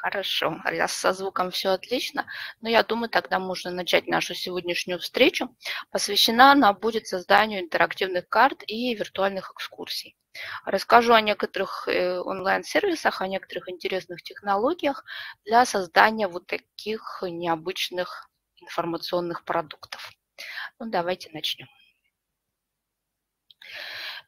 Хорошо, раз со звуком все отлично, но я думаю, тогда можно начать нашу сегодняшнюю встречу. Посвящена она будет созданию интерактивных карт и виртуальных экскурсий. Расскажу о некоторых э, онлайн-сервисах, о некоторых интересных технологиях для создания вот таких необычных информационных продуктов. Ну, давайте начнем.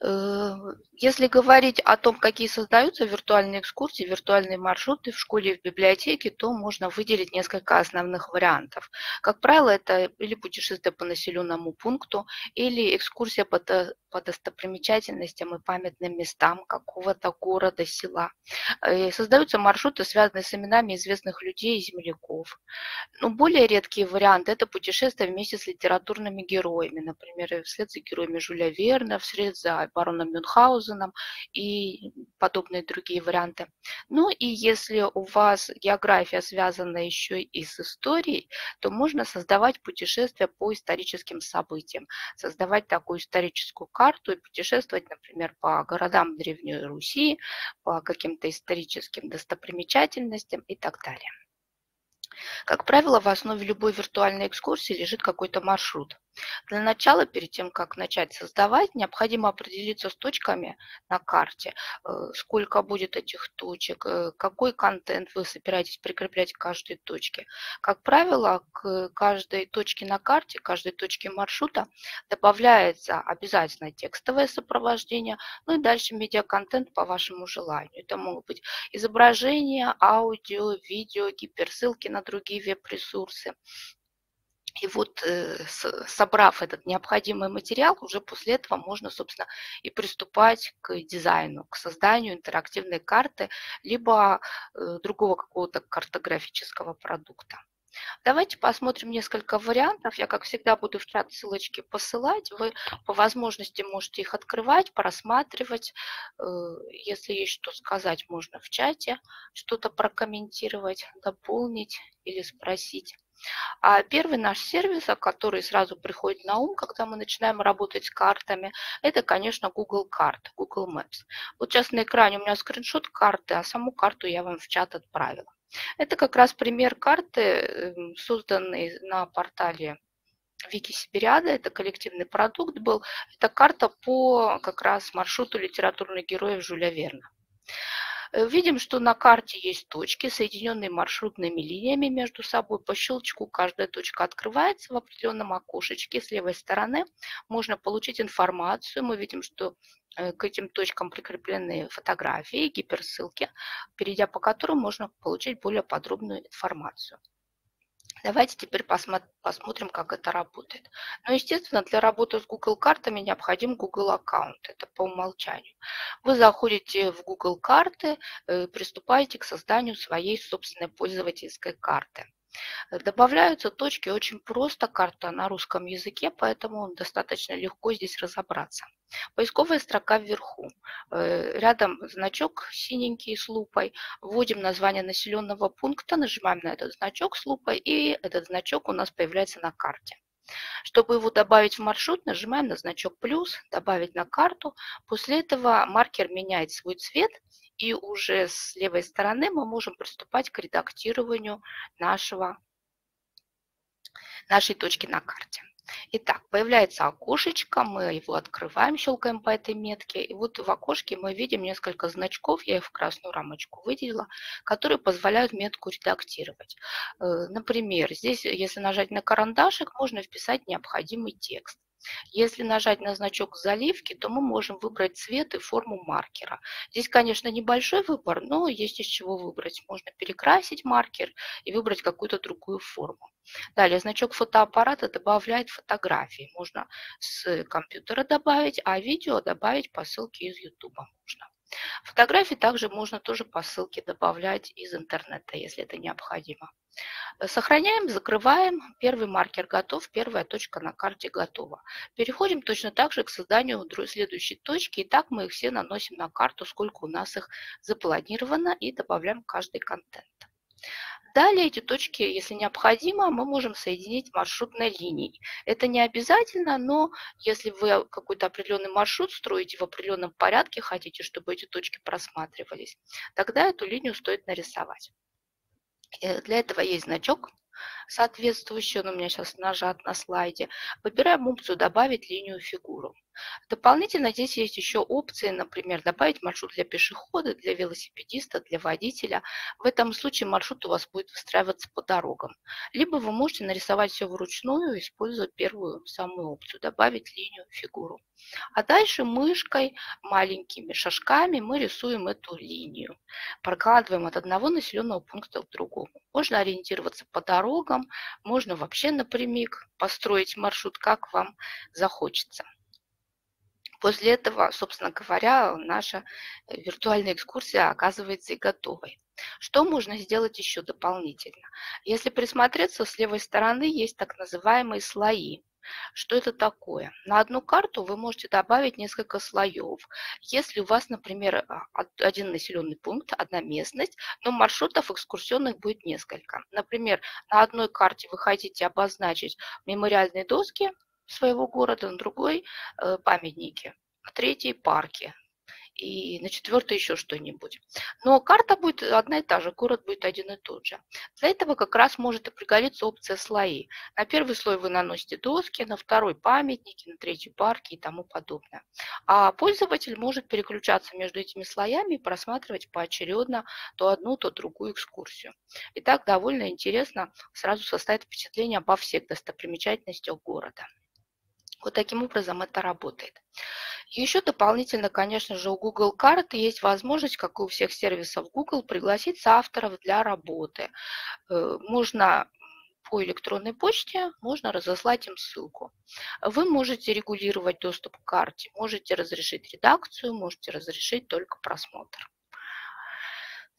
Э, если говорить о том, какие создаются виртуальные экскурсии, виртуальные маршруты в школе и в библиотеке, то можно выделить несколько основных вариантов. Как правило, это или путешествие по населенному пункту, или экскурсия по, по достопримечательностям и памятным местам какого-то города, села. И создаются маршруты, связанные с именами известных людей и земляков. Но более редкие варианты – это путешествия вместе с литературными героями, например, вслед за героями Жюля Верна, вслед за бароном Мюнхгаузеном и подобные другие варианты. Ну и если у вас география связана еще и с историей, то можно создавать путешествия по историческим событиям, создавать такую историческую карту и путешествовать, например, по городам Древней Руси, по каким-то историческим достопримечательностям и так далее. Как правило, в основе любой виртуальной экскурсии лежит какой-то маршрут. Для начала, перед тем, как начать создавать, необходимо определиться с точками на карте, э, сколько будет этих точек, э, какой контент вы собираетесь прикреплять к каждой точке. Как правило, к каждой точке на карте, каждой точке маршрута добавляется обязательно текстовое сопровождение, ну и дальше медиаконтент по вашему желанию. Это могут быть изображения, аудио, видео, гиперссылки на другие веб-ресурсы. И вот э, собрав этот необходимый материал, уже после этого можно, собственно, и приступать к дизайну, к созданию интерактивной карты, либо э, другого какого-то картографического продукта. Давайте посмотрим несколько вариантов. Я, как всегда, буду в чат ссылочки посылать. Вы по возможности можете их открывать, просматривать. Э, если есть что сказать, можно в чате что-то прокомментировать, дополнить или спросить. А первый наш сервис, который сразу приходит на ум, когда мы начинаем работать с картами, это, конечно, Google карт, Google Maps. Вот сейчас на экране у меня скриншот карты, а саму карту я вам в чат отправила. Это как раз пример карты, эм, созданный на портале Вики Сибириада, это коллективный продукт был. Это карта по как раз маршруту литературных героев Жюля Верна. Э, видим, что на карте есть точки, соединенные маршрутными линиями между собой. По щелчку каждая точка открывается в определенном окошечке. С левой стороны можно получить информацию. Мы видим, что э, к этим точкам прикреплены фотографии, гиперссылки, перейдя по которым можно получить более подробную информацию. Давайте теперь посмотрим, как это работает. Ну, естественно, для работы с Google картами необходим Google аккаунт. Это по умолчанию. Вы заходите в Google карты, э, приступаете к созданию своей собственной пользовательской карты. Добавляются точки очень просто, карта на русском языке, поэтому достаточно легко здесь разобраться. Поисковая строка вверху. Э, рядом значок синенький с лупой. Вводим название населенного пункта, нажимаем на этот значок с лупой, и этот значок у нас появляется на карте. Чтобы его добавить в маршрут, нажимаем на значок плюс, добавить на карту. После этого маркер меняет свой цвет, и уже с левой стороны мы можем приступать к редактированию нашего, нашей точки на карте. Итак, появляется окошечко, мы его открываем, щелкаем по этой метке, и вот в окошке мы видим несколько значков, я их в красную рамочку выделила, которые позволяют метку редактировать. Э, например, здесь, если нажать на карандашик, можно вписать необходимый текст. Если нажать на значок заливки, то мы можем выбрать цвет и форму маркера. Здесь, конечно, небольшой выбор, но есть из чего выбрать. Можно перекрасить маркер и выбрать какую-то другую форму. Далее, значок фотоаппарата добавляет фотографии. Можно с компьютера добавить, а видео добавить по ссылке из YouTube можно. Фотографии также можно тоже по ссылке добавлять из интернета, если это необходимо. Сохраняем, закрываем. Первый маркер готов, первая точка на карте готова. Переходим точно так же к созданию следующей точки. И так мы их все наносим на карту, сколько у нас их запланировано, и добавляем каждый контент. Далее эти точки, если необходимо, мы можем соединить маршрутной линией. Это не обязательно, но если вы какой-то определенный маршрут строите в определенном порядке, хотите, чтобы эти точки просматривались, тогда эту линию стоит нарисовать. Э, для этого есть значок соответствующий, он у меня сейчас нажат на слайде. Выбираем опцию «Добавить линию фигуру». Дополнительно здесь есть еще опции, например, добавить маршрут для пешехода, для велосипедиста, для водителя. В этом случае маршрут у вас будет выстраиваться по дорогам. Либо вы можете нарисовать все вручную, используя первую самую опцию «Добавить линию фигуру». А дальше мышкой, маленькими шажками мы рисуем эту линию. Прокладываем от одного населенного пункта к другому. Можно ориентироваться по дорогам, можно вообще напрямик построить маршрут, как вам захочется. После этого, собственно говоря, наша э, виртуальная экскурсия оказывается и готовой. Что можно сделать еще дополнительно? Если присмотреться, с левой стороны есть так называемые слои. Что это такое? На одну карту вы можете добавить несколько слоев. Если у вас, например, а, один населенный пункт, одна местность, но маршрутов экскурсионных будет несколько. Например, на одной карте вы хотите обозначить мемориальные доски, своего города, на другой э, памятники, на парки и на четвертой еще что-нибудь. Но карта будет одна и та же, город будет один и тот же. Для этого как раз может пригодиться опция слои. На первый слой вы наносите доски, на второй памятники, на третий парки и тому подобное. А пользователь может переключаться между этими слоями и просматривать поочередно то одну, то другую экскурсию. И так довольно интересно сразу составить впечатление обо всех достопримечательностях города. Вот таким образом это работает. Еще дополнительно, конечно же, у Google карты есть возможность, как и у всех сервисов Google, пригласить авторов для работы. Э, можно по электронной почте, можно разослать им ссылку. Вы можете регулировать доступ к карте, можете разрешить редакцию, можете разрешить только просмотр.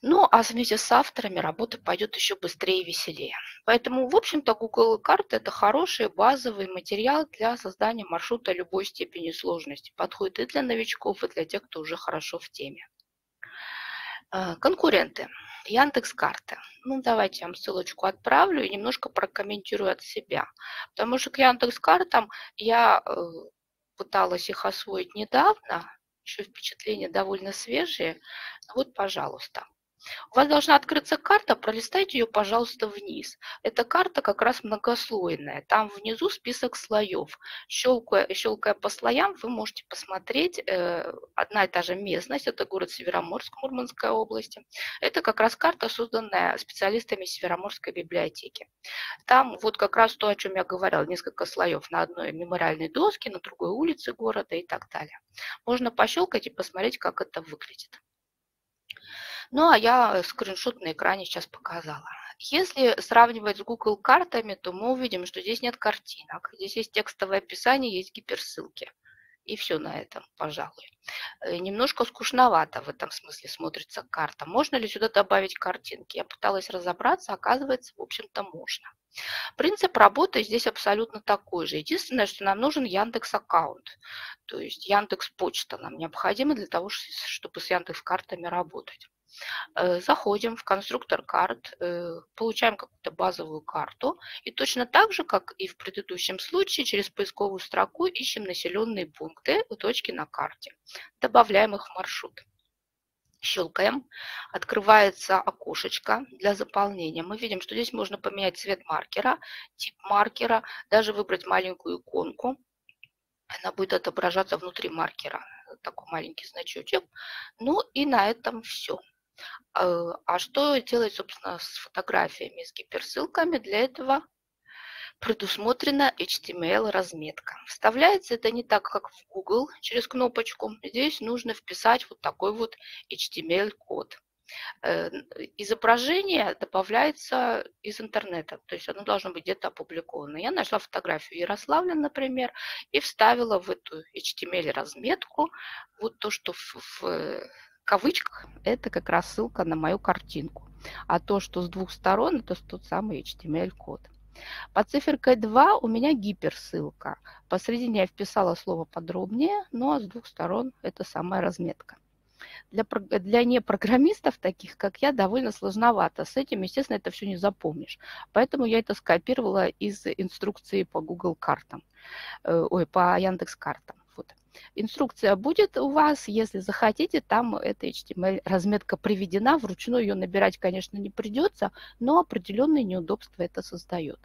Ну, а вместе с авторами работа пойдет еще быстрее и веселее. Поэтому, в общем-то, Google карты – это хороший базовый материал для создания маршрута любой степени сложности. Подходит и для новичков, и для тех, кто уже хорошо в теме. Э, конкуренты. Яндекс карты. Ну, давайте я вам ссылочку отправлю и немножко прокомментирую от себя. Потому что к Яндекс картам я э, пыталась их освоить недавно, еще впечатления довольно свежие. Вот, пожалуйста. У вас должна открыться карта, пролистайте ее, пожалуйста, вниз. Эта карта как раз многослойная. Там внизу список слоев. Щелкая, щелкая по слоям, вы можете посмотреть э, одна и та же местность. Это город Североморск, Мурманская область. Это как раз карта, созданная специалистами Североморской библиотеки. Там вот как раз то, о чем я говорила, несколько слоев на одной мемориальной доске, на другой улице города и так далее. Можно пощелкать и посмотреть, как это выглядит. Ну, а я скриншот на экране сейчас показала. Если сравнивать с Google картами, то мы увидим, что здесь нет картинок. Здесь есть текстовое описание, есть гиперссылки. И все на этом, пожалуй. Э, немножко скучновато в этом смысле смотрится карта. Можно ли сюда добавить картинки? Я пыталась разобраться, оказывается, в общем-то, можно. Принцип работы здесь абсолютно такой же. Единственное, что нам нужен Яндекс аккаунт, то есть Яндекс почта нам необходима для того, чтобы с Яндекс картами работать. Э, заходим в конструктор карт, э, получаем какую-то базовую карту и точно так же, как и в предыдущем случае, через поисковую строку ищем населенные пункты точки на карте. Добавляем их в маршрут. Щелкаем, открывается окошечко для заполнения. Мы видим, что здесь можно поменять цвет маркера, тип маркера, даже выбрать маленькую иконку. Она будет отображаться внутри маркера, такой маленький значочек. Ну и на этом все. Э, а что делать, собственно, с фотографиями, с гиперссылками? Для этого предусмотрена HTML-разметка. Вставляется это не так, как в Google через кнопочку. Здесь нужно вписать вот такой вот HTML-код. Э, изображение добавляется из интернета, то есть оно должно быть где-то опубликовано. Я нашла фотографию Ярославля, например, и вставила в эту HTML-разметку вот то, что в, в кавычках, это как раз ссылка на мою картинку. А то, что с двух сторон, это тот самый HTML-код. По циферкой 2 у меня гиперссылка. Посредине я вписала слово подробнее, ну а с двух сторон это самая разметка. Для, для непрограммистов, таких как я, довольно сложновато. С этим, естественно, это все не запомнишь. Поэтому я это скопировала из инструкции по Google картам, э, ой, по Яндекс картам. Инструкция будет у вас, если захотите, там эта HTML-разметка приведена, вручную ее набирать, конечно, не придется, но определенные неудобства это создает.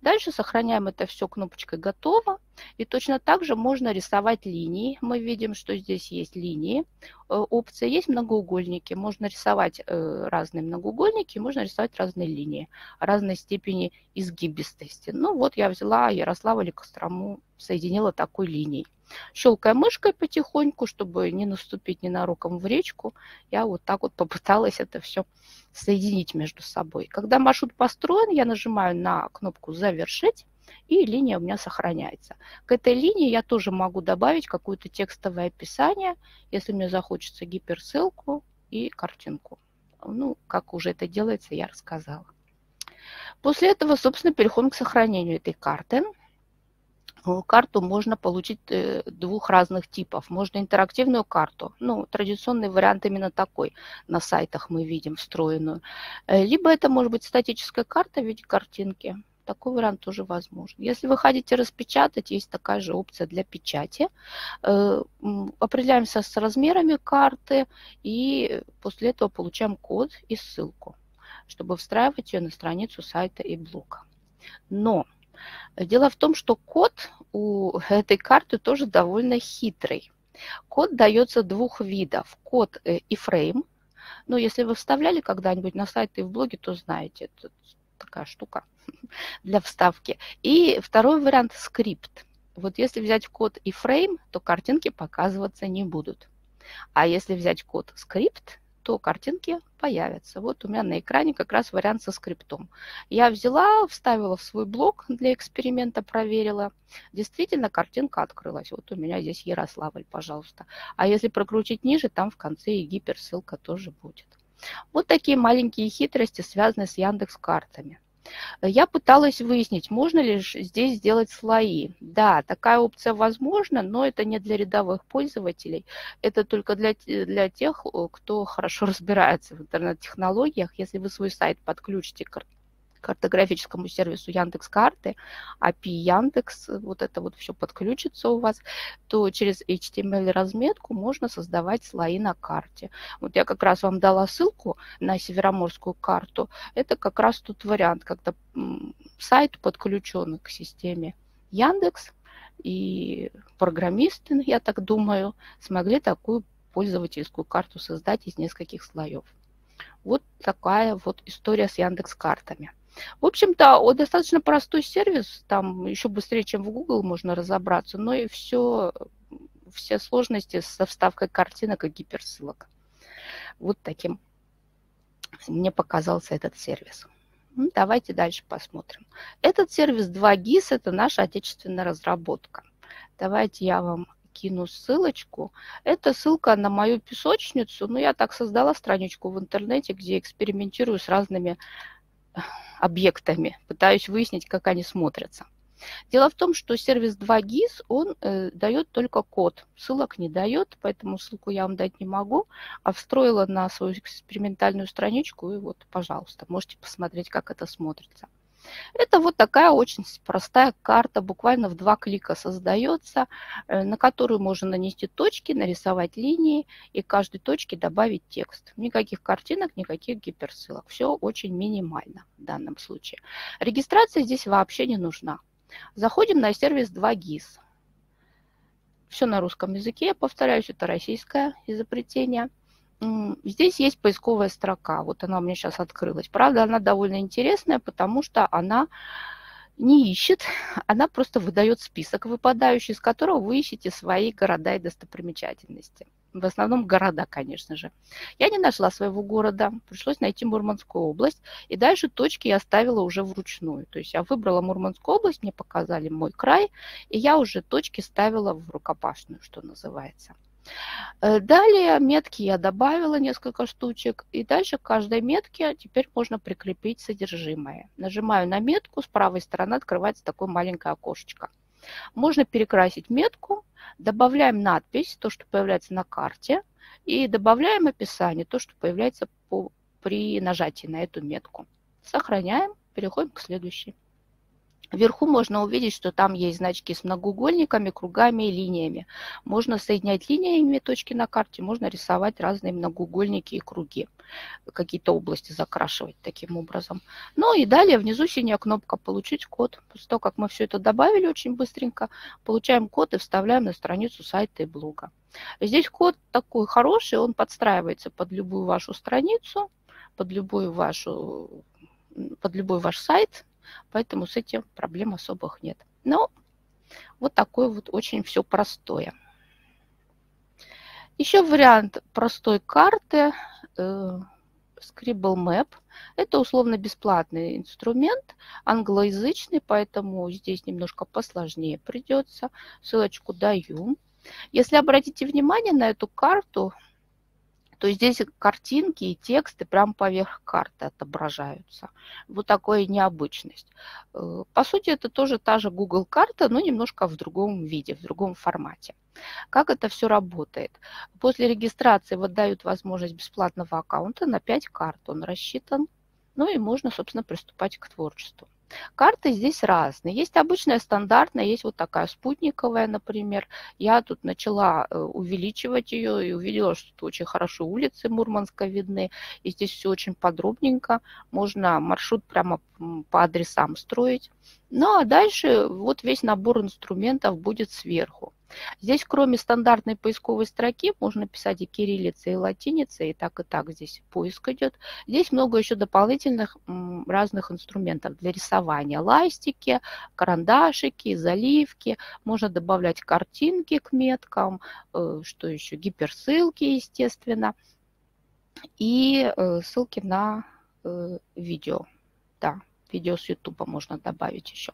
Дальше сохраняем это все кнопочкой «Готово». И точно так же можно рисовать линии. Мы видим, что здесь есть линии. Э, опция есть многоугольники. Можно рисовать э, разные многоугольники, можно рисовать разные линии, разной степени изгибистости. Ну вот я взяла Ярослава или Кострому, соединила такой линией. Щелкая мышкой потихоньку, чтобы не наступить ненароком в речку, я вот так вот попыталась это все соединить между собой. Когда маршрут построен, я нажимаю на кнопку «Завершить», и линия у меня сохраняется. К этой линии я тоже могу добавить какое-то текстовое описание, если мне захочется гиперссылку и картинку. Ну, как уже это делается, я рассказала. После этого, собственно, переходим к сохранению этой карты. Карту можно получить э, двух разных типов. Можно интерактивную карту, ну, традиционный вариант именно такой, на сайтах мы видим встроенную. Э, либо это может быть статическая карта в виде картинки. Такой вариант тоже возможен. Если вы хотите распечатать, есть такая же опция для печати. Определяемся с размерами карты и после этого получаем код и ссылку, чтобы встраивать ее на страницу сайта и блока. Но Дело в том, что код у этой карты тоже довольно хитрый. Код дается двух видов. Код э, и фрейм. Ну, если вы вставляли когда-нибудь на сайт и в блоге, то знаете, это такая штука для вставки. И второй вариант – скрипт. Вот если взять код и фрейм, то картинки показываться не будут. А если взять код скрипт, то картинки появятся. Вот у меня на экране как раз вариант со скриптом. Я взяла, вставила в свой блок для эксперимента, проверила. Действительно, картинка открылась. Вот у меня здесь Ярославль, пожалуйста. А если прокрутить ниже, там в конце и гиперссылка тоже будет. Вот такие маленькие хитрости, связанные с Яндекс картами. Я пыталась выяснить, можно ли здесь сделать слои. Да, такая опция возможна, но это не для рядовых пользователей. Это только для, для тех, кто хорошо разбирается в интернет-технологиях. Если вы свой сайт подключите к картографическому сервису Яндекс Карты, API Яндекс, вот это вот все подключится у вас, то через HTML-разметку можно создавать слои на карте. Вот я как раз вам дала ссылку на североморскую карту. Это как раз тот вариант, когда сайт подключен к системе Яндекс, и программисты, я так думаю, смогли такую пользовательскую карту создать из нескольких слоев. Вот такая вот история с Яндекс картами. В общем-то, достаточно простой сервис, там еще быстрее, чем в Google можно разобраться, но и все, все сложности со вставкой картинок и гиперссылок. Вот таким мне показался этот сервис. Ну, давайте дальше посмотрим. Этот сервис 2GIS – это наша отечественная разработка. Давайте я вам кину ссылочку. Это ссылка на мою песочницу. Ну, я так создала страничку в интернете, где экспериментирую с разными объектами, пытаюсь выяснить, как они смотрятся. Дело в том, что сервис 2GIS, он э, дает только код, ссылок не дает, поэтому ссылку я вам дать не могу, а встроила на свою экспериментальную страничку, и вот, пожалуйста, можете посмотреть, как это смотрится. Это вот такая очень простая карта, буквально в два клика создается, э, на которую можно нанести точки, нарисовать линии и каждой точке добавить текст. Никаких картинок, никаких гиперссылок. Все очень минимально в данном случае. Регистрация здесь вообще не нужна. Заходим на сервис 2GIS. Все на русском языке, повторяюсь, это российское изобретение. Здесь есть поисковая строка. Вот она у меня сейчас открылась. Правда, она довольно интересная, потому что она не ищет, она просто выдает список выпадающий, из которого вы ищете свои города и достопримечательности. В основном города, конечно же. Я не нашла своего города, пришлось найти Мурманскую область, и дальше точки я оставила уже вручную. То есть я выбрала Мурманскую область, мне показали мой край, и я уже точки ставила в рукопашную, что называется. Э, далее метки я добавила несколько штучек. И дальше к каждой метке теперь можно прикрепить содержимое. Нажимаю на метку, с правой стороны открывается такое маленькое окошечко. Можно перекрасить метку, добавляем надпись, то, что появляется на карте, и добавляем описание, то, что появляется по, при нажатии на эту метку. Сохраняем, переходим к следующей. Вверху можно увидеть, что там есть значки с многоугольниками, кругами и линиями. Можно соединять линиями точки на карте, можно рисовать разные многоугольники и круги, какие-то области закрашивать таким образом. Ну и далее внизу синяя кнопка «Получить код». После того, как мы все это добавили очень быстренько, получаем код и вставляем на страницу сайта и блога. Здесь код такой хороший, он подстраивается под любую вашу страницу, под любой, вашу, под любой ваш сайт, Поэтому с этим проблем особых нет. Но вот такое вот очень все простое. Еще вариант простой карты э, Scribble Map. Это условно-бесплатный инструмент, англоязычный, поэтому здесь немножко посложнее придется. Ссылочку даю. Если обратите внимание на эту карту, то здесь картинки и тексты прямо поверх карты отображаются. Вот такая необычность. Э, по сути, это тоже та же Google карта, но немножко в другом виде, в другом формате. Как это все работает? После регистрации выдают возможность бесплатного аккаунта на 5 карт. Он рассчитан. Ну и можно, собственно, приступать к творчеству. Карты здесь разные. Есть обычная стандартная, есть вот такая спутниковая, например. Я тут начала э, увеличивать ее и увидела, что тут очень хорошо улицы Мурманска видны. И здесь все очень подробненько. Можно маршрут прямо по адресам строить. Ну а дальше вот весь набор инструментов будет сверху. Здесь, кроме стандартной поисковой строки, можно писать и кириллицей, и латиницей, и так, и так здесь поиск идет. Здесь много еще дополнительных разных инструментов для рисования. Ластики, карандашики, заливки. Можно добавлять картинки к меткам, э, что еще, гиперссылки, естественно, и э, ссылки на э, видео. Да, видео с YouTube можно добавить еще.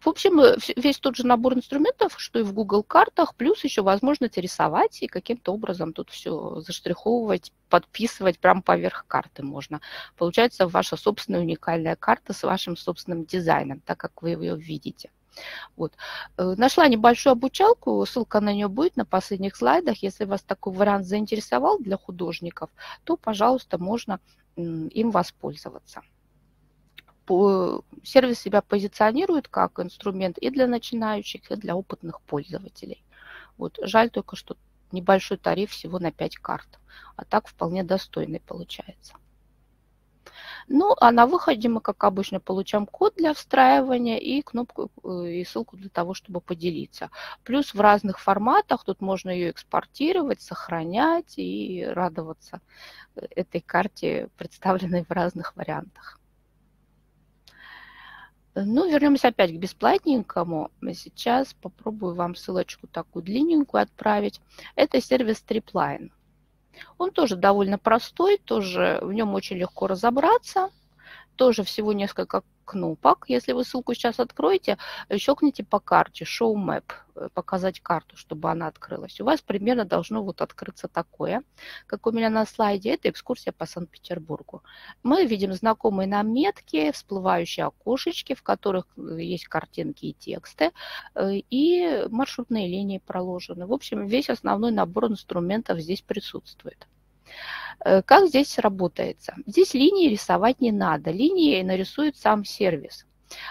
В общем, э, весь тот же набор инструментов, что и в Google картах, плюс еще возможность рисовать и каким-то образом тут все заштриховывать, подписывать прямо поверх карты можно. Получается ваша собственная уникальная карта с вашим собственным дизайном, так как вы ее видите. Вот. Э, нашла небольшую обучалку, ссылка на нее будет на последних слайдах. Если вас такой вариант заинтересовал для художников, то, пожалуйста, можно им воспользоваться сервис себя позиционирует как инструмент и для начинающих, и для опытных пользователей. Вот. Жаль только, что небольшой тариф всего на 5 карт, а так вполне достойный получается. Ну, а на выходе мы, как обычно, получаем код для встраивания и кнопку э, и ссылку для того, чтобы поделиться. Плюс в разных форматах тут можно ее экспортировать, сохранять и радоваться э, этой карте, представленной в разных вариантах. Ну, вернемся опять к бесплатненькому. Сейчас попробую вам ссылочку такую длинненькую отправить. Это сервис Tripline. Он тоже довольно простой, тоже в нем очень легко разобраться. Тоже всего несколько кнопок. Если вы ссылку сейчас откроете, щелкните по карте Show Map, э, показать карту, чтобы она открылась. У вас примерно должно вот открыться такое, как у меня на слайде. Это экскурсия по Санкт-Петербургу. Мы видим знакомые нам метки, всплывающие окошечки, в которых э, есть картинки и тексты, э, и маршрутные линии проложены. В общем, весь основной набор инструментов здесь присутствует. Э, как здесь работается? Здесь линии рисовать не надо. Линии нарисует сам сервис.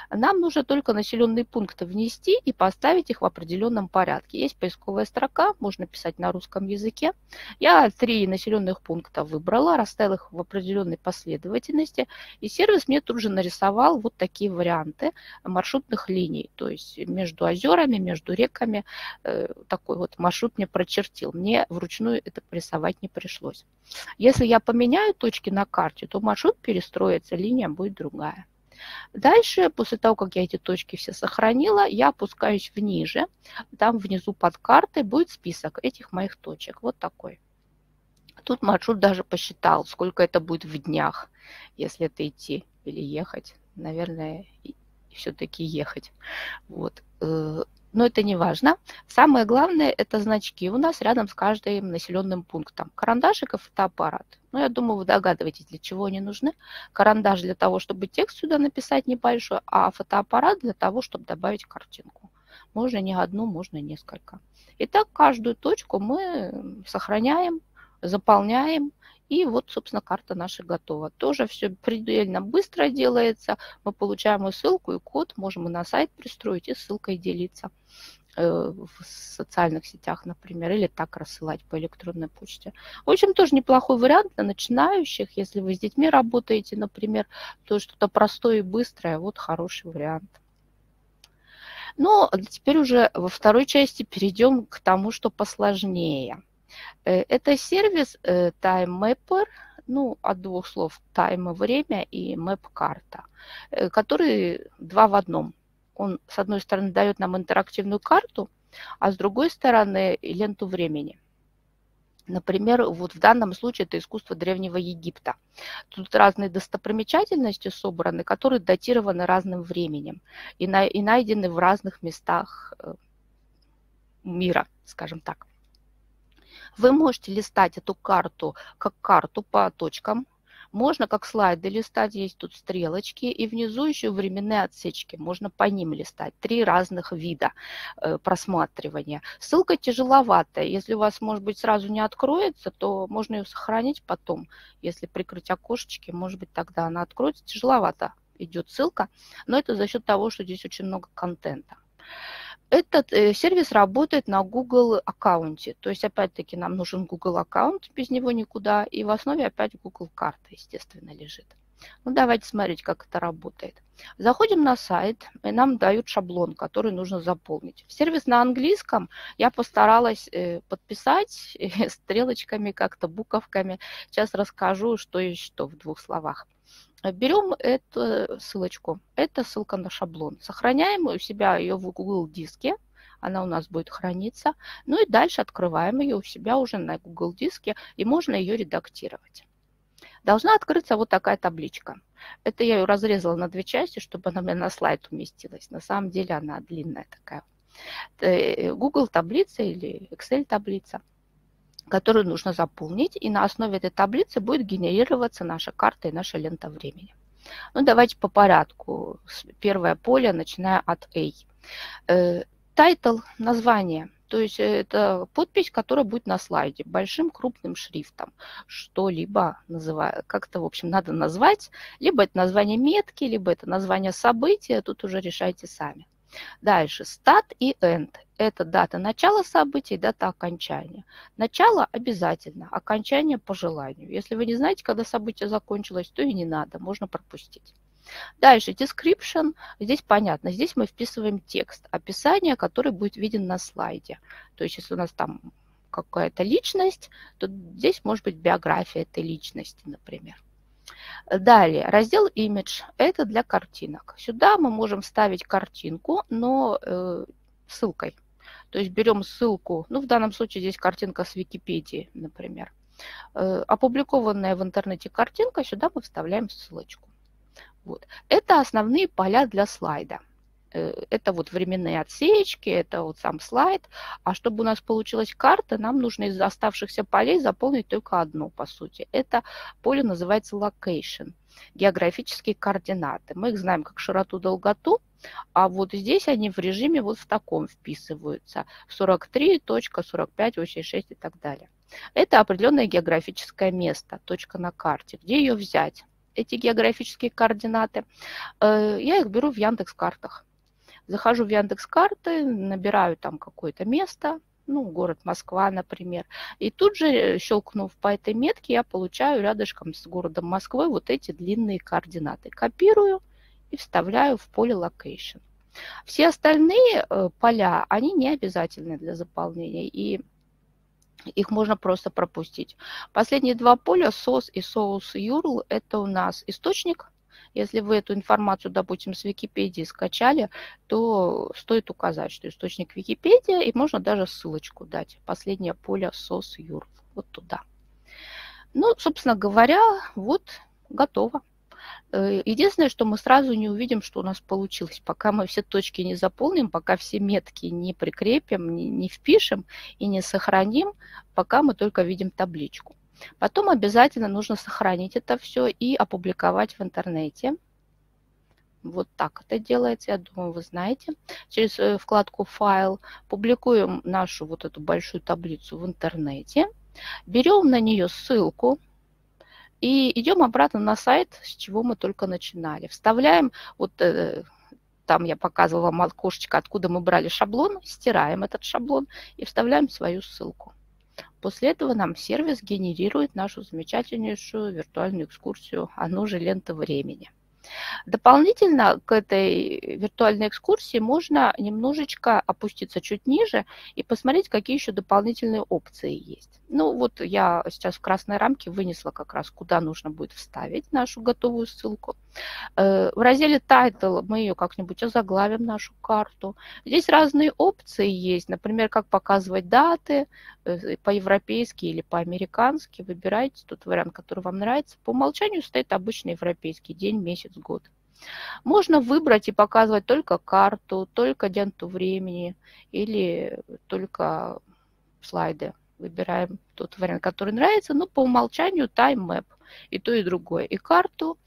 Нам нужно только населенные пункты внести и поставить их в определенном порядке. Есть поисковая строка, можно писать на русском языке. Я три населенных пункта выбрала, расставила их в определенной последовательности, и сервис мне тут же нарисовал вот такие варианты маршрутных линий. То есть между озерами, между реками э, такой вот маршрут мне прочертил. Мне вручную это рисовать не пришлось. Если я поменяю точки на карте, то маршрут перестроится, линия будет другая. Дальше, после того, как я эти точки все сохранила, я опускаюсь вниже. Там внизу под картой будет список этих моих точек. Вот такой. Тут маршрут даже посчитал, сколько это будет в днях, если это идти или ехать. Наверное, все-таки ехать. Вот. Но это не важно. Самое главное – это значки у нас рядом с каждым населенным пунктом. Карандашик и фотоаппарат. Ну, я думаю, вы догадываетесь, для чего они нужны. Карандаш для того, чтобы текст сюда написать небольшой, а фотоаппарат для того, чтобы добавить картинку. Можно не одну, можно несколько. Итак, каждую точку мы сохраняем, заполняем И вот, собственно, карта наша готова. Тоже все предельно быстро делается. Мы получаем и ссылку, и код, можем и на сайт пристроить, и ссылкой делиться э, в социальных сетях, например, или так рассылать по электронной почте. В общем, тоже неплохой вариант для начинающих. Если вы с детьми работаете, например, то что-то простое и быстрое, вот хороший вариант. Ну, теперь уже во второй части перейдем к тому, что посложнее – это сервис э, Time Mapper, ну, от двух слов time – время и map – карта, э, который два в одном. Он, с одной стороны, дает нам интерактивную карту, а с другой стороны – ленту времени. Например, вот в данном случае это искусство Древнего Египта. Тут разные достопримечательности собраны, которые датированы разным временем и, на, и найдены в разных местах мира, скажем так. Вы можете листать эту карту как карту по точкам, можно как слайды листать, есть тут стрелочки, и внизу еще временные отсечки, можно по ним листать. Три разных вида э, просматривания. Ссылка тяжеловатая, если у вас, может быть, сразу не откроется, то можно ее сохранить потом. Если прикрыть окошечки, может быть, тогда она откроется. Тяжеловато идет ссылка, но это за счет того, что здесь очень много контента. Этот э, сервис работает на Google аккаунте. То есть, опять-таки, нам нужен Google аккаунт, без него никуда. И в основе опять Google карта, естественно, лежит. Ну, давайте смотреть, как это работает. Заходим на сайт, и нам дают шаблон, который нужно заполнить. Сервис на английском я постаралась э, подписать э, стрелочками, как-то буковками. Сейчас расскажу, что и что в двух словах. Берем эту ссылочку. Это ссылка на шаблон. Сохраняем у себя ее в Google диске. Она у нас будет храниться. Ну и дальше открываем ее у себя уже на Google диске. И можно ее редактировать. Должна открыться вот такая табличка. Это я ее разрезала на две части, чтобы она мне на слайд уместилась. На самом деле она длинная такая. Э, Google таблица или Excel таблица которую нужно заполнить, и на основе этой таблицы будет генерироваться наша карта и наша лента времени. Ну, давайте по порядку. Первое поле, начиная от A. Title, э, название. То есть это подпись, которая будет на слайде большим крупным шрифтом. Что-либо называю, как-то, в общем, надо назвать. Либо это название метки, либо это название события. Тут уже решайте сами. Дальше, start и end. Это дата начала событий, дата окончания. Начало обязательно, окончание по желанию. Если вы не знаете, когда событие закончилось, то и не надо, можно пропустить. Дальше, description. Здесь понятно, здесь мы вписываем текст, описание, который будет виден на слайде. То есть, если у нас там какая-то личность, то здесь может быть биография этой личности, например. Далее, раздел Image – это для картинок. Сюда мы можем ставить картинку, но э, ссылкой. То есть берем ссылку, ну в данном случае здесь картинка с Википедии, например. Э, опубликованная в интернете картинка, сюда мы вставляем ссылочку. Вот. Это основные поля для слайда. Э, это вот временные отсечки, это вот сам слайд. А чтобы у нас получилась карта, нам нужно из оставшихся полей заполнить только одно, по сути. Это поле называется location, географические координаты. Мы их знаем как широту, долготу, а вот здесь они в режиме вот в таком вписываются. 43.4586 и так далее. Это определенное географическое место, точка на карте. Где ее взять? Эти географические координаты. Э, я их беру в Яндекс картах. Захожу в Яндекс карты, набираю там какое-то место, ну, город Москва, например. И тут же, э, щелкнув по этой метке, я получаю рядышком с городом Москвы вот эти длинные координаты. Копирую и вставляю в поле location. Все остальные э, поля, они не обязательны для заполнения, и их можно просто пропустить. Последние два поля, SOS и SOS URL, это у нас источник если вы эту информацию, допустим, с Википедии скачали, то стоит указать, что источник Википедия, и можно даже ссылочку дать. Последнее поле SOS.URL. Вот туда. Ну, собственно говоря, вот готово. Э, единственное, что мы сразу не увидим, что у нас получилось. Пока мы все точки не заполним, пока все метки не прикрепим, не, не впишем и не сохраним, пока мы только видим табличку. Потом обязательно нужно сохранить это все и опубликовать в интернете. Вот так это делается, я думаю, вы знаете. Через э, вкладку «Файл» публикуем нашу вот эту большую таблицу в интернете. Берем на нее ссылку, И идем обратно на сайт, с чего мы только начинали. Вставляем, вот э, там я показывала вам окошечко, откуда мы брали шаблон, стираем этот шаблон и вставляем свою ссылку. После этого нам сервис генерирует нашу замечательнейшую виртуальную экскурсию, оно же лента времени. Дополнительно к этой виртуальной экскурсии можно немножечко опуститься чуть ниже и посмотреть, какие еще дополнительные опции есть. Ну вот я сейчас в красной рамке вынесла как раз, куда нужно будет вставить нашу готовую ссылку. Э, в разделе Title мы ее как-нибудь озаглавим, нашу карту. Здесь разные опции есть, например, как показывать даты э, по-европейски или по-американски. Выбирайте тот вариант, который вам нравится. По умолчанию стоит обычный европейский день, месяц, год. Можно выбрать и показывать только карту, только денту времени или только слайды. Выбираем тот вариант, который нравится, но по умолчанию Time Map. И то, и другое. И карту,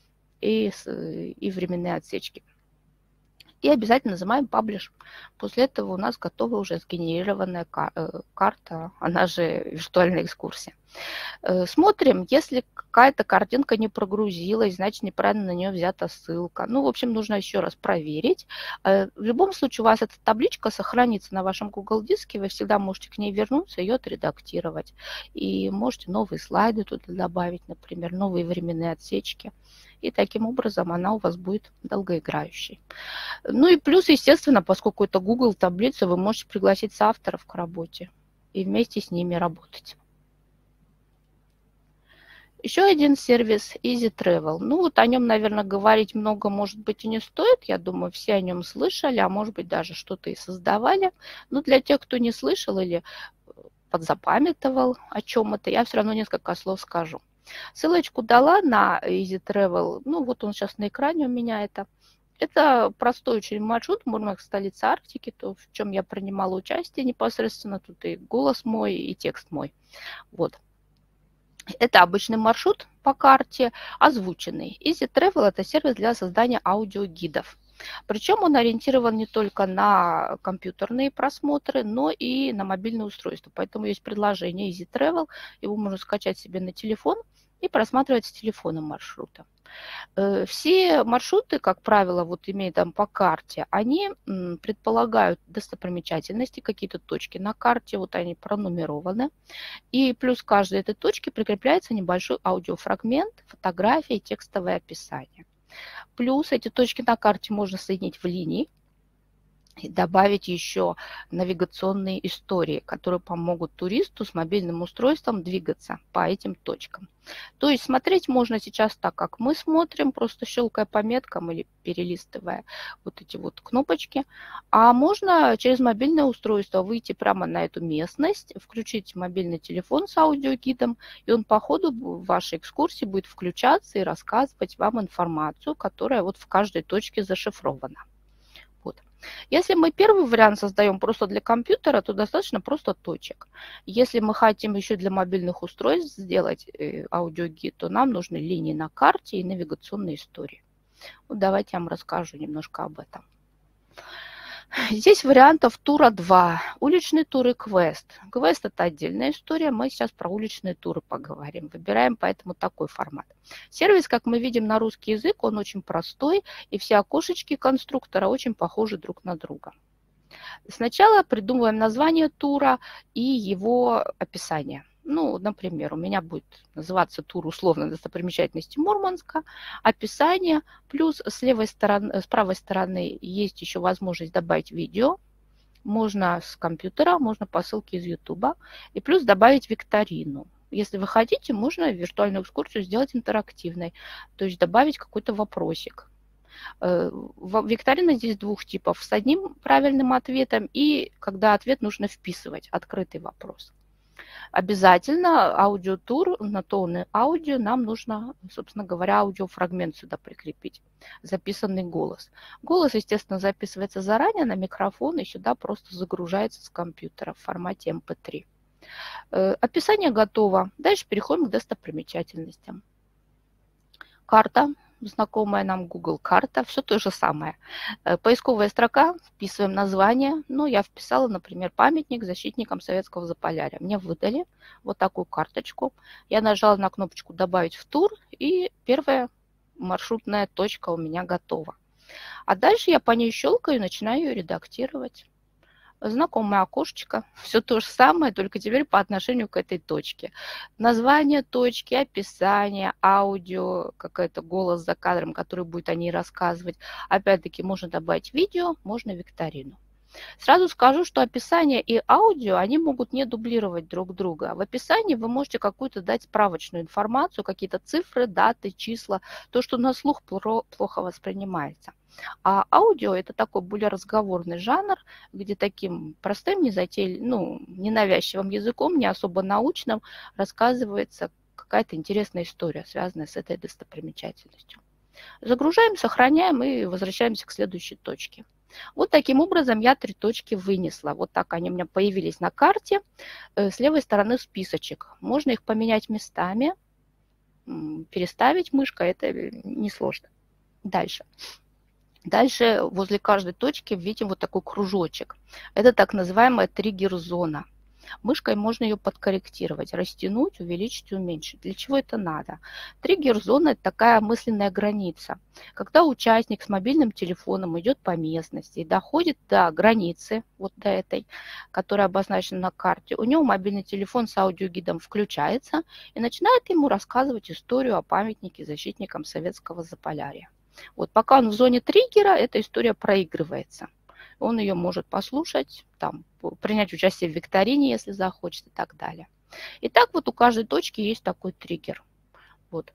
и, и временные отсечки. И обязательно нажимаем Publish. После этого у нас готова уже сгенерированная э, карта, она же виртуальная экскурсия. Э, смотрим, если какая-то картинка не прогрузилась, значит неправильно на нее взята ссылка. Ну, в общем, нужно еще раз проверить. Э, в любом случае у вас эта табличка сохранится на вашем Google диске, вы всегда можете к ней вернуться, ее отредактировать. И можете новые слайды туда добавить, например, новые временные отсечки и таким образом она у вас будет долгоиграющей. Ну и плюс, естественно, поскольку это Google таблица, вы можете пригласить соавторов к работе и вместе с ними работать. Еще один сервис Easy Travel. Ну вот о нем, наверное, говорить много, может быть, и не стоит. Я думаю, все о нем слышали, а может быть, даже что-то и создавали. Но для тех, кто не слышал или подзапамятовал о чем это, я все равно несколько слов скажу. Ссылочку дала на Easy Travel. Ну, вот он сейчас на экране у меня это. Это простой очень маршрут, можно к столице Арктики, то, в чем я принимала участие непосредственно. Тут и голос мой, и текст мой. Вот. Это обычный маршрут по карте, озвученный. Easy Travel – это сервис для создания аудиогидов. Причем он ориентирован не только на компьютерные просмотры, но и на мобильное устройство. Поэтому есть предложение Easy Travel, его можно скачать себе на телефон и просматривать с телефона маршрута. Э, все маршруты, как правило, вот имея там по карте, они предполагают достопримечательности, какие-то точки на карте, вот они пронумерованы. И плюс к каждой этой точке прикрепляется небольшой аудиофрагмент, фотография текстовое описание. Плюс эти точки на карте можно соединить в линии, и добавить еще навигационные истории, которые помогут туристу с мобильным устройством двигаться по этим точкам. То есть смотреть можно сейчас так, как мы смотрим, просто щелкая по меткам или перелистывая вот эти вот кнопочки. А можно через мобильное устройство выйти прямо на эту местность, включить мобильный телефон с аудиогидом, и он по ходу вашей экскурсии будет включаться и рассказывать вам информацию, которая вот в каждой точке зашифрована. Если мы первый вариант создаем просто для компьютера, то достаточно просто точек. Если мы хотим еще для мобильных устройств сделать э, аудиогид, то нам нужны линии на карте и навигационные истории. Вот давайте я вам расскажу немножко об этом. Здесь вариантов тура два. Уличный тур и квест. Квест – это отдельная история. Мы сейчас про уличные туры поговорим. Выбираем поэтому такой формат. Сервис, как мы видим на русский язык, он очень простой, и все окошечки конструктора очень похожи друг на друга. Сначала придумываем название тура и его описание. Ну, например, у меня будет называться тур условно достопримечательности Мурманска, описание, плюс с левой стороны, с правой стороны есть еще возможность добавить видео, можно с компьютера, можно по ссылке из YouTube, и плюс добавить викторину. Если вы хотите, можно виртуальную экскурсию сделать интерактивной, то есть добавить какой-то вопросик. Э, викторина здесь двух типов, с одним правильным ответом и когда ответ нужно вписывать, открытый вопрос. Обязательно аудиотур, на тонны аудио нам нужно, собственно говоря, аудиофрагмент сюда прикрепить, записанный голос. Голос, естественно, записывается заранее на микрофон и сюда просто загружается с компьютера в формате MP3. Эм э, описание готово. Дальше переходим к достопримечательностям. Карта знакомая нам Google карта, все то же самое. Э, поисковая строка, вписываем название. Ну, я вписала, например, памятник защитникам советского Заполярья. Мне выдали вот такую карточку. Я нажала на кнопочку «Добавить в тур», и первая маршрутная точка у меня готова. А дальше я по ней щелкаю и начинаю ее редактировать знакомое окошечко, все то же самое, только теперь по отношению к этой точке. Название точки, описание, аудио, какой-то голос за кадром, который будет о ней рассказывать. Опять-таки можно добавить видео, можно викторину. Сразу скажу, что описание и аудио, они могут не дублировать друг друга. В описании вы можете какую-то дать справочную информацию, какие-то цифры, даты, числа, то, что на слух плохо воспринимается. А аудио – это такой более разговорный жанр, где таким простым, не затей, ну, ненавязчивым языком, не особо научным рассказывается какая-то интересная история, связанная с этой достопримечательностью. Загружаем, сохраняем и возвращаемся к следующей точке. Вот таким образом я три точки вынесла. Вот так они у меня появились на карте. Э, с левой стороны списочек. Можно их поменять местами, переставить мышкой, это несложно. Дальше. Дальше возле каждой точки видим вот такой кружочек. Это так называемая триггер-зона. Мышкой можно ее подкорректировать, растянуть, увеличить, уменьшить. Для чего это надо? Триггер-зона – это такая мысленная граница. Когда участник с мобильным телефоном идет по местности и доходит до границы, вот до этой, которая обозначена на карте, у него мобильный телефон с аудиогидом включается и начинает ему рассказывать историю о памятнике защитникам советского Заполярья. Вот пока он в зоне триггера, эта история проигрывается. Он ее может послушать, там, принять участие в викторине, если захочет и так далее. И так вот у каждой точки есть такой триггер. Вот.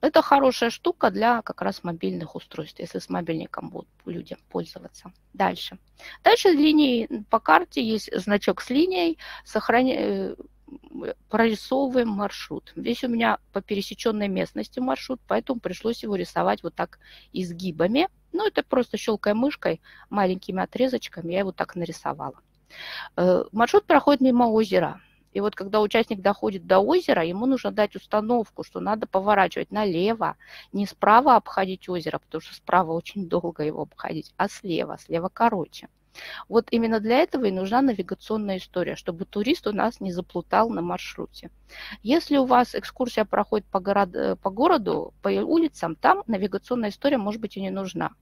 Это хорошая штука для как раз мобильных устройств, если с мобильником будут люди пользоваться. Дальше. Дальше линии по карте есть значок с линией, сохраня... Прорисовываем маршрут. Здесь у меня по пересеченной местности маршрут, поэтому пришлось его рисовать вот так изгибами. Ну, это просто щелкая мышкой, маленькими отрезочками, я его так нарисовала. Э, маршрут проходит мимо озера. И вот когда участник доходит до озера, ему нужно дать установку, что надо поворачивать налево, не справа обходить озеро, потому что справа очень долго его обходить, а слева, слева короче. Вот именно для этого и нужна навигационная история, чтобы турист у нас не заплутал на маршруте. Если у вас экскурсия проходит по, город, э, по городу, по улицам, там навигационная история может быть и не нужна.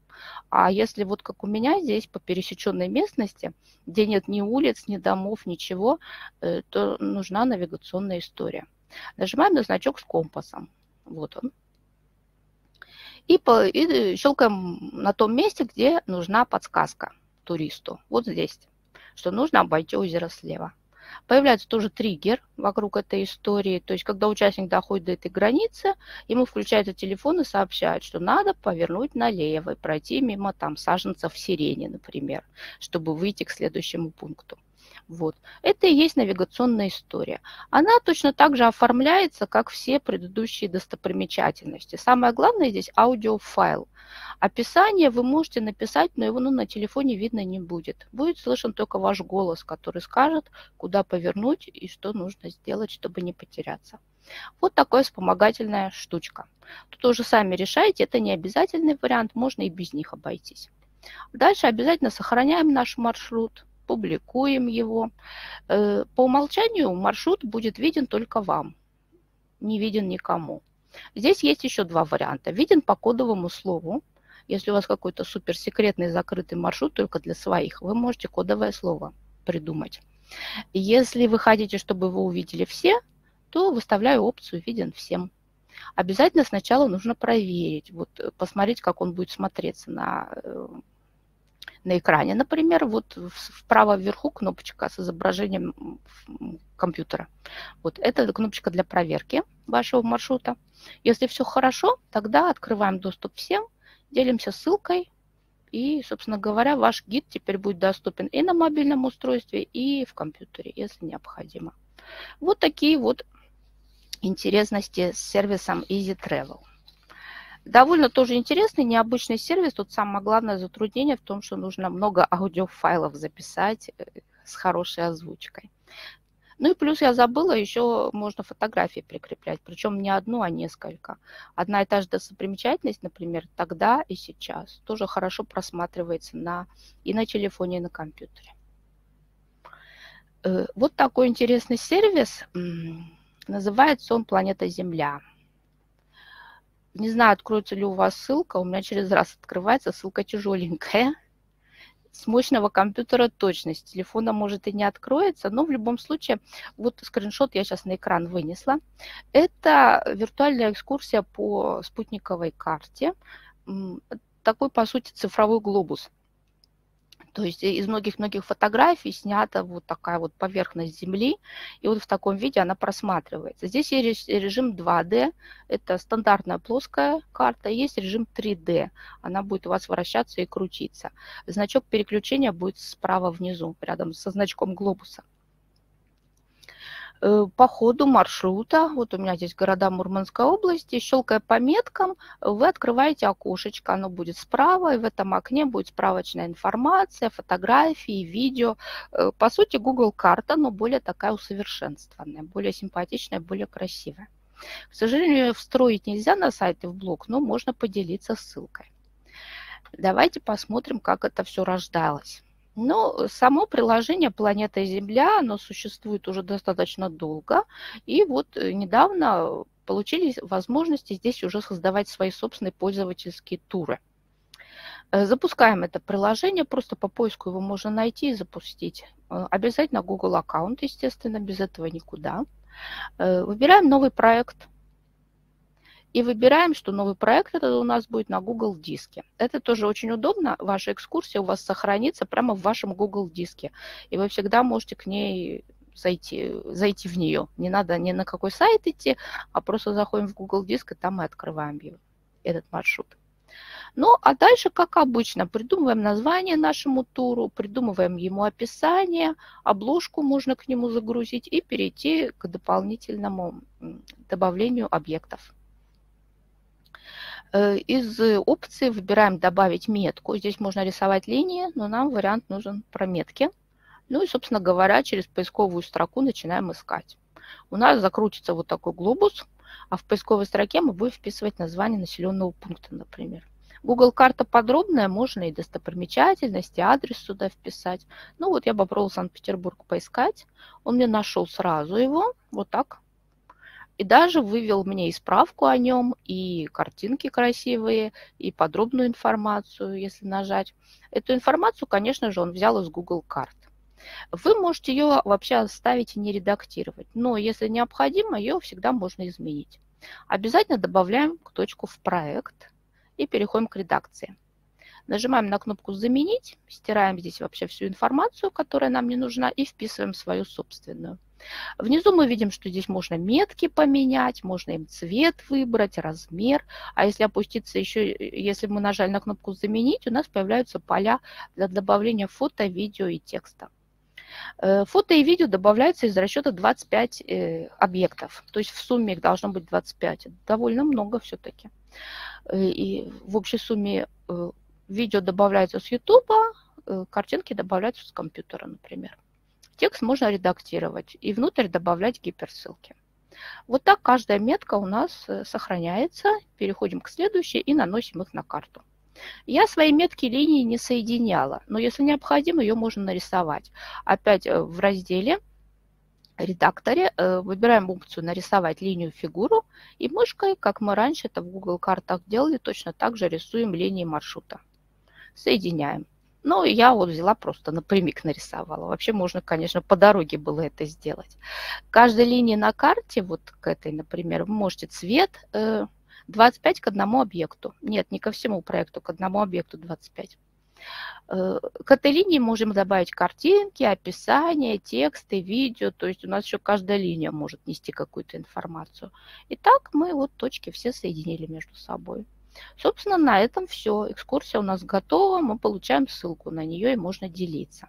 А если вот как у меня здесь по пересеченной местности, где нет ни улиц, ни домов, ничего, э, то нужна навигационная история. Нажимаем на значок с компасом. Вот он. И, по, и щелкаем на том месте, где нужна подсказка туристу. Вот здесь, что нужно обойти озеро слева. Появляется тоже триггер вокруг этой истории. То есть, когда участник доходит до этой границы, ему включается телефон и сообщает, что надо повернуть налево и пройти мимо там саженцев сирени, например, чтобы выйти к следующему пункту. Вот. Это и есть навигационная история. Она точно так же оформляется, как все предыдущие достопримечательности. Самое главное здесь аудиофайл. Описание вы можете написать, но его ну, на телефоне видно не будет. Будет слышен только ваш голос, который скажет, куда повернуть и что нужно сделать, чтобы не потеряться. Вот такая вспомогательная штучка. Тут уже сами решаете, это не обязательный вариант, можно и без них обойтись. Дальше обязательно сохраняем наш маршрут публикуем его. Э, по умолчанию маршрут будет виден только вам, не виден никому. Здесь есть еще два варианта. Виден по кодовому слову. Если у вас какой-то суперсекретный закрытый маршрут только для своих, вы можете кодовое слово придумать. Если вы хотите, чтобы его увидели все, то выставляю опцию «Виден всем». Обязательно сначала нужно проверить, вот, посмотреть, как он будет смотреться на э, на экране, например, вот вправо вверху кнопочка с изображением компьютера. Вот это кнопочка для проверки вашего маршрута. Если все хорошо, тогда открываем доступ всем, делимся ссылкой, и, собственно говоря, ваш гид теперь будет доступен и на мобильном устройстве, и в компьютере, если необходимо. Вот такие вот интересности с сервисом Easy Travel. Довольно тоже интересный, необычный сервис. Тут самое главное затруднение в том, что нужно много аудиофайлов записать э, с хорошей озвучкой. Ну и плюс я забыла, еще можно фотографии прикреплять, причем не одну, а несколько. Одна и та же достопримечательность, например, тогда и сейчас, тоже хорошо просматривается на, и на телефоне, и на компьютере. Э, вот такой интересный сервис. Называется он «Планета Земля». Не знаю, откроется ли у вас ссылка. У меня через раз открывается. Ссылка тяжеленькая с мощного компьютера точно, с телефона может и не откроется, но в любом случае, вот скриншот я сейчас на экран вынесла. Это виртуальная экскурсия по спутниковой карте, такой, по сути, цифровой глобус. То есть из многих-многих фотографий снята вот такая вот поверхность Земли, и вот в таком виде она просматривается. Здесь есть режим 2D, это стандартная плоская карта, есть режим 3D, она будет у вас вращаться и крутиться. Значок переключения будет справа внизу, рядом со значком глобуса. Э, по ходу маршрута, вот у меня здесь города Мурманской области, щелкая по меткам, вы открываете окошечко, оно будет справа, и в этом окне будет справочная информация, фотографии, видео. Э, по сути, Google карта, но более такая усовершенствованная, более симпатичная, более красивая. К сожалению, встроить нельзя на сайт в блог, но можно поделиться ссылкой. Давайте посмотрим, как это все рождалось. Но само приложение «Планета Земля», оно существует уже достаточно долго. И вот э, недавно получили возможности здесь уже создавать свои собственные пользовательские туры. Э, запускаем это приложение, просто по поиску его можно найти и запустить. Э, обязательно Google аккаунт, естественно, без этого никуда. Выбираем новый проект – и выбираем, что новый проект этот у нас будет на Google диске. Это тоже очень удобно. Ваша экскурсия у вас сохранится прямо в вашем Google диске. И вы всегда можете к ней зайти, зайти в нее. Не надо ни на какой сайт идти, а просто заходим в Google диск, и там мы открываем его, этот маршрут. Ну, а дальше, как обычно, придумываем название нашему туру, придумываем ему описание, обложку можно к нему загрузить и перейти к дополнительному добавлению объектов. Э, из опций выбираем «Добавить метку». Здесь можно рисовать линии, но нам вариант нужен про метки. Ну и, собственно говоря, через поисковую строку начинаем искать. У нас закрутится вот такой глобус, а в поисковой строке мы будем вписывать название населенного пункта, например. Google карта подробная, можно и достопримечательности, адрес сюда вписать. Ну вот я попробовал Санкт-Петербург поискать. Он мне нашел сразу его, вот так, и даже вывел мне и справку о нем, и картинки красивые, и подробную информацию, если нажать. Эту информацию, конечно же, он взял из Google карт. Вы можете ее вообще оставить и не редактировать, но если необходимо, ее всегда можно изменить. Обязательно добавляем точку в проект и переходим к редакции. Нажимаем на кнопку «Заменить», стираем здесь вообще всю информацию, которая нам не нужна, и вписываем свою собственную. Внизу мы видим, что здесь можно метки поменять, можно им цвет выбрать, размер. А если опуститься еще, если мы нажали на кнопку «Заменить», у нас появляются поля для добавления фото, видео и текста. Э, фото и видео добавляются из расчета 25 э, объектов. То есть в сумме их должно быть 25. довольно много все-таки. Э, и в общей сумме видео добавляется с YouTube, картинки добавляются с компьютера, например. Текст можно редактировать и внутрь добавлять гиперссылки. Вот так каждая метка у нас э, сохраняется. Переходим к следующей и наносим их на карту. Я свои метки линии не соединяла, но если необходимо, ее можно нарисовать. Опять э, в разделе редакторе э, выбираем опцию «Нарисовать линию фигуру» и мышкой, как мы раньше это в Google картах делали, точно так же рисуем линии маршрута. Соединяем. Ну, я вот взяла просто напрямик нарисовала. Вообще можно, конечно, по дороге было это сделать. Каждой линии на карте, вот к этой, например, вы можете цвет 25 э, к одному объекту. Нет, не ко всему проекту, к одному объекту 25. Э, к этой линии можем добавить картинки, описание, тексты, видео. То есть у нас еще каждая линия может нести какую-то информацию. И так мы вот точки все соединили между собой. Собственно, на этом все. Экскурсия у нас готова, мы получаем ссылку на нее и можно делиться.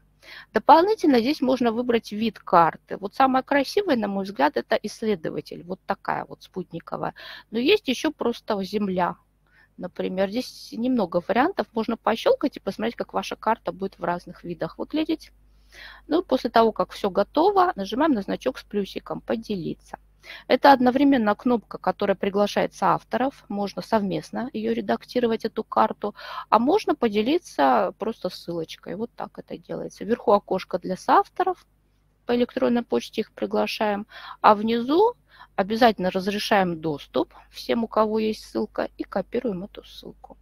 Дополнительно здесь можно выбрать вид карты. Вот самая красивая, на мой взгляд, это исследователь. Вот такая вот спутниковая. Но есть еще просто Земля. Например, здесь немного вариантов. Можно пощелкать и посмотреть, как ваша карта будет в разных видах выглядеть. Ну, после того, как все готово, нажимаем на значок с плюсиком «Поделиться». Это одновременно кнопка, которая приглашает авторов. Можно совместно ее редактировать, эту карту. А можно поделиться просто ссылочкой. Вот так это делается. Вверху окошко для соавторов. По электронной почте их приглашаем. А внизу обязательно разрешаем доступ всем, у кого есть ссылка. И копируем эту ссылку.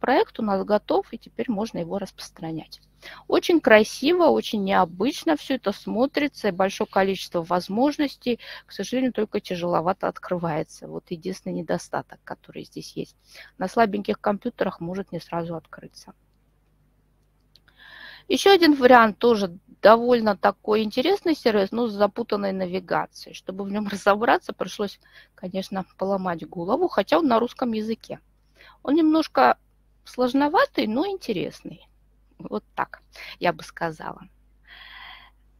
Проект у нас готов, и теперь можно его распространять. Очень красиво, очень необычно все это смотрится, большое количество возможностей. К сожалению, только тяжеловато открывается. Вот единственный недостаток, который здесь есть. На слабеньких компьютерах может не сразу открыться. Еще один вариант тоже довольно такой интересный сервис, но с запутанной навигацией. Чтобы в нем разобраться, пришлось, конечно, поломать голову, хотя он на русском языке. Он немножко сложноватый, но интересный. Вот так я бы сказала.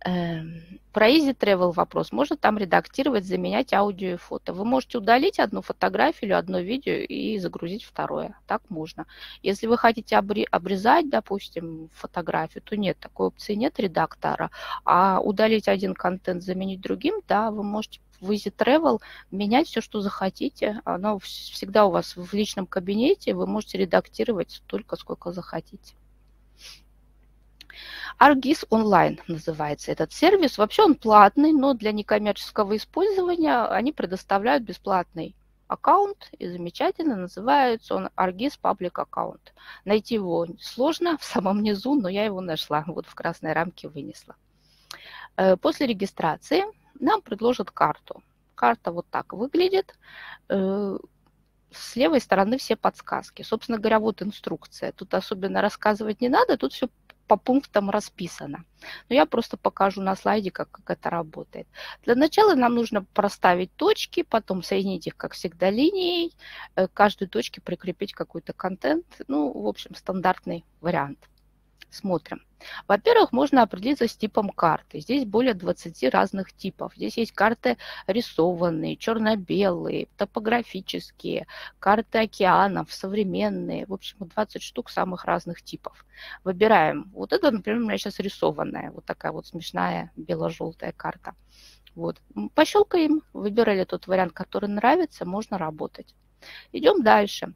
Эм, про Easy Travel вопрос. Можно там редактировать, заменять аудио и фото. Вы можете удалить одну фотографию или одно видео и загрузить второе. Так можно. Если вы хотите обрезать, допустим, фотографию, то нет, такой опции нет редактора. А удалить один контент, заменить другим, да, вы можете в Easy Travel менять все, что захотите. Оно всегда у вас в личном кабинете, вы можете редактировать столько, сколько захотите. Argis Online называется этот сервис. Вообще он платный, но для некоммерческого использования они предоставляют бесплатный аккаунт и замечательно называется он Argis Public Account. Найти его сложно в самом низу, но я его нашла, вот в красной рамке вынесла. Э, после регистрации нам предложат карту. Карта вот так выглядит. Э, с левой стороны все подсказки. Собственно говоря, вот инструкция. Тут особенно рассказывать не надо, тут все по пунктам расписано. Но я просто покажу на слайде, как, как это работает. Для начала нам нужно проставить точки, потом соединить их, как всегда, линией, э, к каждой точке прикрепить какой-то контент. Ну, в общем, стандартный вариант. Смотрим. Во-первых, можно определиться с типом карты. Здесь более 20 разных типов. Здесь есть карты рисованные, черно-белые, топографические, карты океанов, современные. В общем, 20 штук самых разных типов. Выбираем. Вот это, например, у меня сейчас рисованная. Вот такая вот смешная бело-желтая карта. Вот. Пощелкаем, выбирали тот вариант, который нравится, можно работать. Идем дальше.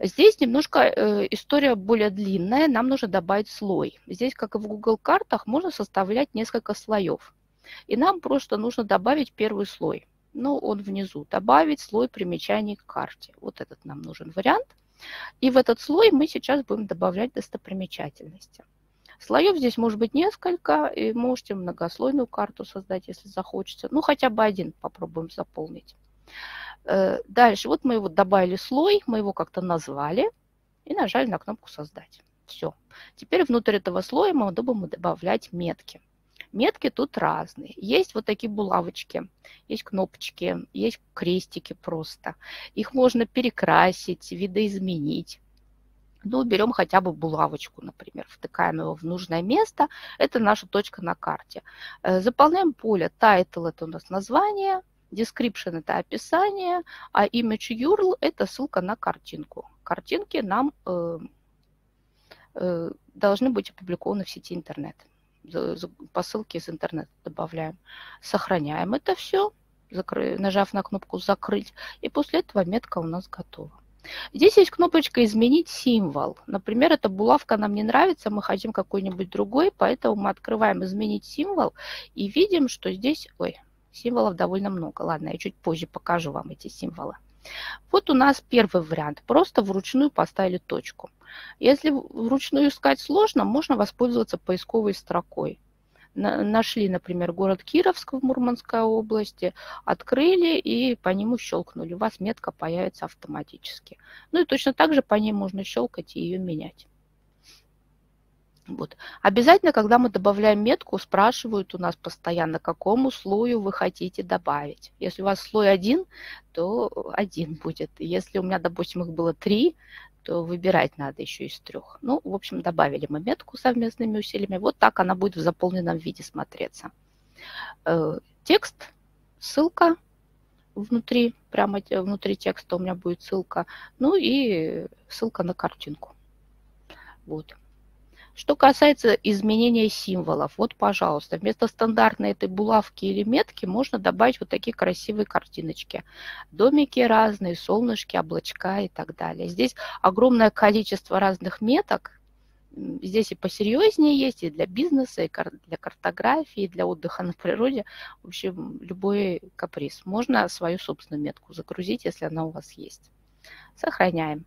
Здесь немножко э, история более длинная, нам нужно добавить слой. Здесь, как и в Google картах, можно составлять несколько слоев. И нам просто нужно добавить первый слой. Ну, он внизу. Добавить слой примечаний к карте. Вот этот нам нужен вариант. И в этот слой мы сейчас будем добавлять достопримечательности. Слоев здесь может быть несколько, и можете многослойную карту создать, если захочется. Ну, хотя бы один попробуем заполнить. Э, дальше, вот мы его добавили слой, мы его как-то назвали и нажали на кнопку «Создать». Все. Теперь внутрь этого слоя мы будем добавлять метки. Метки тут разные. Есть вот такие булавочки, есть кнопочки, есть крестики просто. Их можно перекрасить, видоизменить. Ну, берем хотя бы булавочку, например, втыкаем его в нужное место. Это наша точка на карте. Э, заполняем поле title, это у нас название, Description – это описание, а image URL – это ссылка на картинку. Картинки нам э, э, должны быть опубликованы в сети интернет. По ссылке из интернета добавляем. Сохраняем это все, нажав на кнопку «Закрыть», и после этого метка у нас готова. Здесь есть кнопочка «Изменить символ». Например, эта булавка нам не нравится, мы хотим какой-нибудь другой, поэтому мы открываем «Изменить символ» и видим, что здесь... Ой, Символов довольно много. Ладно, я чуть позже покажу вам эти символы. Вот у нас первый вариант. Просто вручную поставили точку. Если вручную искать сложно, можно воспользоваться поисковой строкой. Нашли, например, город Кировск в Мурманской области, открыли и по нему щелкнули. У вас метка появится автоматически. Ну и точно так же по ней можно щелкать и ее менять. Вот. Обязательно, когда мы добавляем метку, спрашивают у нас постоянно, какому слою вы хотите добавить. Если у вас слой один, то один будет. Если у меня, допустим, их было три, то выбирать надо еще из трех. Ну, в общем, добавили мы метку совместными усилиями. Вот так она будет в заполненном виде смотреться. Э, текст, ссылка внутри, прямо внутри текста у меня будет ссылка. Ну и ссылка на картинку. Вот. Что касается изменения символов, вот, пожалуйста, вместо стандартной этой булавки или метки можно добавить вот такие красивые картиночки. Домики разные, солнышки, облачка и так далее. Здесь огромное количество разных меток. Здесь и посерьезнее есть, и для бизнеса, и для картографии, и для отдыха на природе. В общем, любой каприз. Можно свою собственную метку загрузить, если она у вас есть. Сохраняем.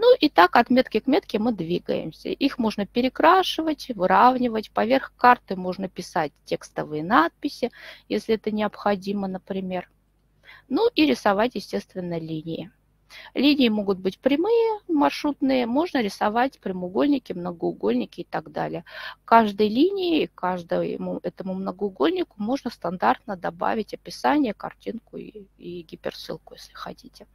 Ну и так от метки к метке мы двигаемся. Их можно перекрашивать, выравнивать. Поверх карты можно писать текстовые надписи, если это необходимо, например. Ну и рисовать, естественно, линии. Линии могут быть прямые, маршрутные, можно рисовать прямоугольники, многоугольники и так далее. Каждой линии, каждому этому многоугольнику можно стандартно добавить описание, картинку и, и гиперссылку, если хотите.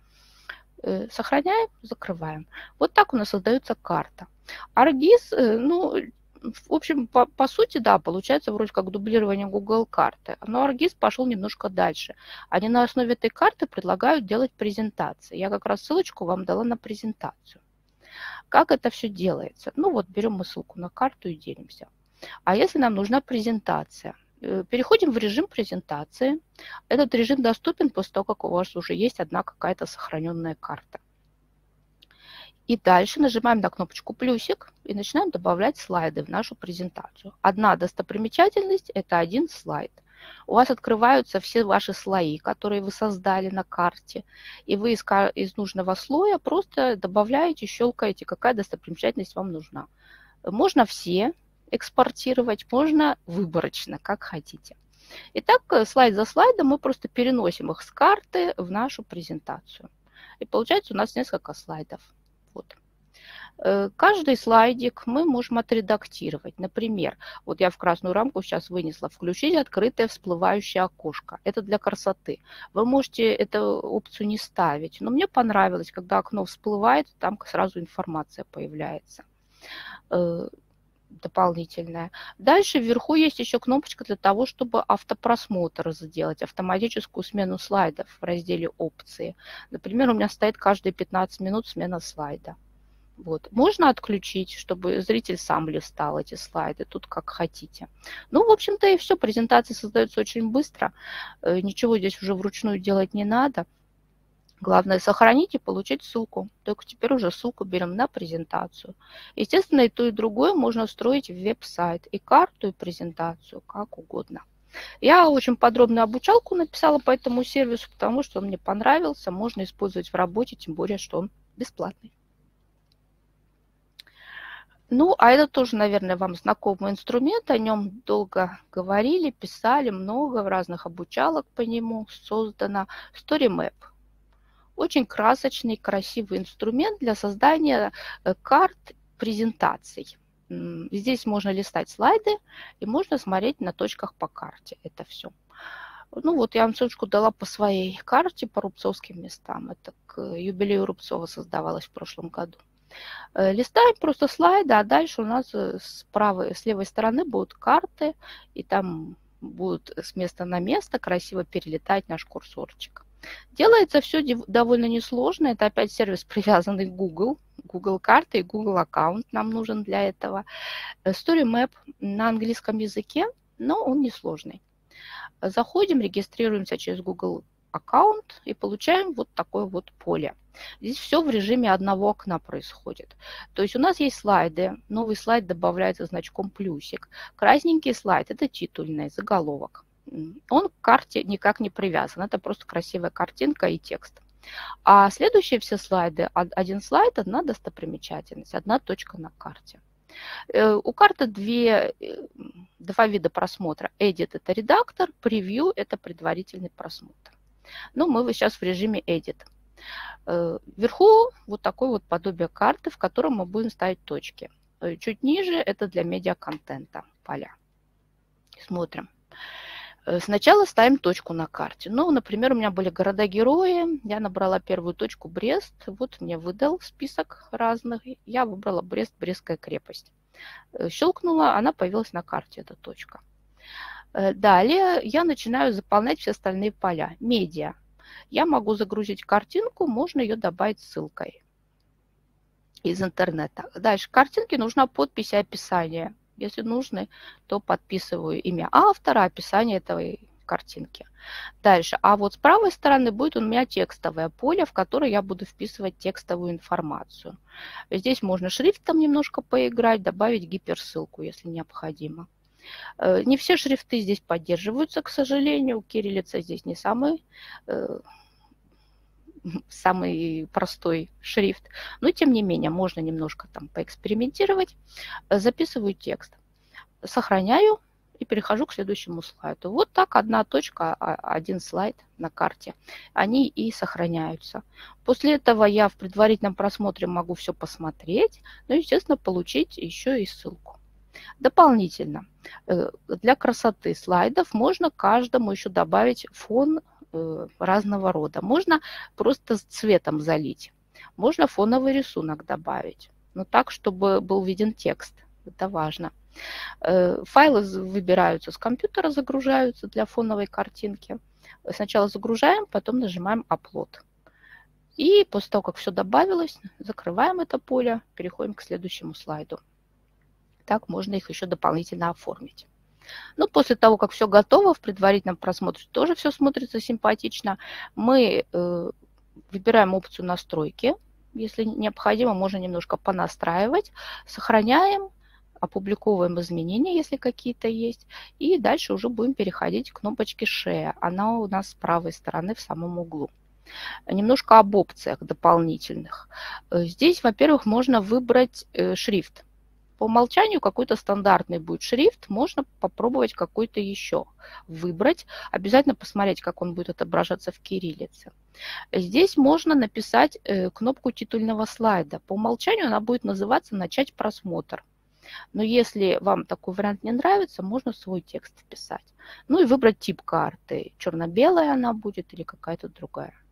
Э, сохраняем, закрываем. Вот так у нас создается карта. Аргиз, э, ну, в общем, по, по сути, да, получается вроде как дублирование Google карты. Но Аргиз пошел немножко дальше. Они на основе этой карты предлагают делать презентации. Я как раз ссылочку вам дала на презентацию. Как это все делается? Ну вот, берем мы ссылку на карту и делимся. А если нам нужна презентация? Э, переходим в режим презентации. Этот режим доступен после того, как у вас уже есть одна какая-то сохраненная карта. И дальше нажимаем на кнопочку плюсик и начинаем добавлять слайды в нашу презентацию. Одна достопримечательность – это один слайд. У вас открываются все ваши слои, которые вы создали на карте, и вы из, из нужного слоя просто добавляете, щелкаете, какая достопримечательность вам нужна. Можно все, экспортировать, можно выборочно, как хотите. Итак, э, слайд за слайдом мы просто переносим их с карты в нашу презентацию. И получается у нас несколько слайдов. Вот. Э, каждый слайдик мы можем отредактировать. Например, вот я в красную рамку сейчас вынесла «Включить открытое всплывающее окошко». Это для красоты. Вы можете эту опцию не ставить, но мне понравилось, когда окно всплывает, там сразу информация появляется. Дополнительная. Дальше вверху есть еще кнопочка для того, чтобы автопросмотр сделать, автоматическую смену слайдов в разделе опции. Например, у меня стоит каждые 15 минут смена слайда. Вот. Можно отключить, чтобы зритель сам листал эти слайды, тут как хотите. Ну, в общем-то, и все. Презентация создается очень быстро. Э, ничего здесь уже вручную делать не надо. Главное сохранить и получить ссылку. Только теперь уже ссылку берем на презентацию. Естественно, и то, и другое можно строить в веб-сайт. И карту, и презентацию, как угодно. Я очень подробную обучалку написала по этому сервису, потому что он мне понравился. Можно использовать в работе, тем более, что он бесплатный. Ну, а это тоже, наверное, вам знакомый инструмент. О нем долго говорили, писали, много в разных обучалок по нему создано. StoryMap – очень красочный, красивый инструмент для создания э, карт презентаций. Здесь можно листать слайды и можно смотреть на точках по карте это все. Ну вот я вам ссылочку дала по своей карте по рубцовским местам. Это к юбилею Рубцова создавалось в прошлом году. Э, листаем просто слайды, а дальше у нас э, с правой, с левой стороны будут карты, и там будут с места на место красиво перелетать наш курсорчик. Делается все довольно несложно. Это опять сервис, привязанный к Google. Google карты и Google аккаунт нам нужен для этого. Э, Story Map на английском языке, но он несложный. Заходим, регистрируемся через Google аккаунт и получаем вот такое вот поле. Здесь все в режиме одного окна происходит. То есть у нас есть слайды, новый слайд добавляется значком плюсик. Красненький слайд – это титульный, заголовок он к карте никак не привязан. Это просто красивая картинка и текст. А следующие все слайды, один слайд, одна достопримечательность, одна точка на карте. Э, у карты две, э, два вида просмотра. Edit – это редактор, Preview – это предварительный просмотр. Ну, мы сейчас в режиме Edit. Э, вверху вот такое вот подобие карты, в котором мы будем ставить точки. Чуть ниже – это для медиаконтента поля. Смотрим. Э, сначала ставим точку на карте. Ну, например, у меня были города-герои. Я набрала первую точку Брест. Вот мне выдал список разных. Я выбрала Брест, Брестская крепость. Э, щелкнула, она появилась на карте, эта точка. Э, далее я начинаю заполнять все остальные поля. Медиа. Я могу загрузить картинку, можно ее добавить ссылкой. из интернета. Дальше. Картинке нужна подпись и описание. Если нужны, то подписываю имя автора, описание этой картинки. Дальше. А вот с правой стороны будет у меня текстовое поле, в которое я буду вписывать текстовую информацию. Здесь можно шрифтом немножко поиграть, добавить гиперссылку, если необходимо. Э, не все шрифты здесь поддерживаются, к сожалению. Кириллица здесь не самый э, самый простой шрифт. Но тем не менее, можно немножко там поэкспериментировать. Записываю текст, сохраняю и перехожу к следующему слайду. Вот так одна точка, а, один слайд на карте. Они и сохраняются. После этого я в предварительном просмотре могу все посмотреть, ну и, естественно, получить еще и ссылку. Дополнительно, э, для красоты слайдов можно каждому еще добавить фон Э, разного рода. Можно просто цветом залить. Можно фоновый рисунок добавить. Но так, чтобы был виден текст. Это важно. Э, файлы выбираются с компьютера, загружаются для фоновой картинки. Сначала загружаем, потом нажимаем Upload. И после того, как все добавилось, закрываем это поле, переходим к следующему слайду. Так можно их еще дополнительно оформить. Ну, после того, как все готово, в предварительном просмотре тоже все смотрится симпатично, мы э, выбираем опцию настройки. Если необходимо, можно немножко понастраивать. Сохраняем, опубликовываем изменения, если какие-то есть. И дальше уже будем переходить к кнопочке Share. Она у нас с правой стороны в самом углу. Немножко об опциях дополнительных. Э, здесь, во-первых, можно выбрать э, шрифт. По умолчанию какой-то стандартный будет шрифт, можно попробовать какой-то еще выбрать. Обязательно посмотреть, как он будет отображаться в кириллице. Здесь можно написать э, кнопку титульного слайда. По умолчанию она будет называться «Начать просмотр». Но если вам такой вариант не нравится, можно свой текст вписать. Ну и выбрать тип карты. Черно-белая она будет или какая-то другая.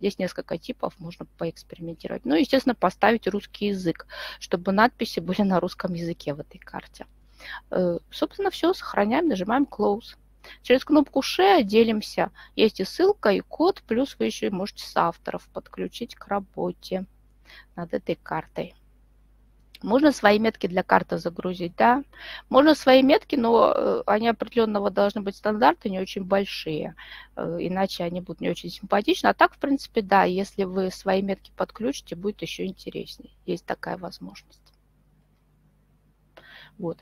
Здесь несколько типов, можно поэкспериментировать. Ну, естественно, поставить русский язык, чтобы надписи были на русском языке в этой карте. Э, собственно, все, сохраняем, нажимаем Close. Через кнопку Share делимся. Есть и ссылка, и код, плюс вы еще можете с авторов подключить к работе над этой картой. Можно свои метки для карты загрузить, да. Можно свои метки, но э, они определенного должны быть стандарты, не очень большие, э, иначе они будут не очень симпатичны. А так, в принципе, да, если вы свои метки подключите, будет еще интереснее. Есть такая возможность. Вот.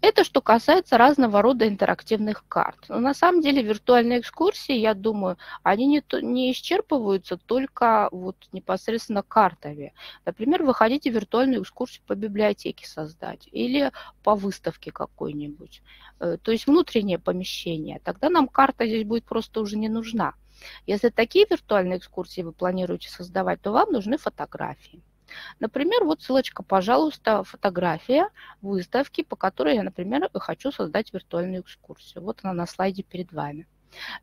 Это что касается разного рода интерактивных карт. Но на самом деле виртуальные экскурсии, я думаю, они не, не исчерпываются только вот непосредственно картами. Например, вы хотите виртуальную экскурсию по библиотеке создать или по выставке какой-нибудь. Э, то есть внутреннее помещение. Тогда нам карта здесь будет просто уже не нужна. Если такие виртуальные экскурсии вы планируете создавать, то вам нужны фотографии. Например, вот ссылочка, пожалуйста, фотография выставки, по которой я, например, хочу создать виртуальную экскурсию. Вот она на слайде перед вами.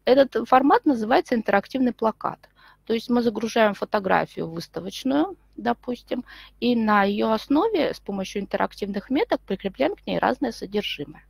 Этот формат называется интерактивный плакат. То есть мы загружаем фотографию выставочную, допустим, и на ее основе с помощью интерактивных меток прикрепляем к ней разное содержимое.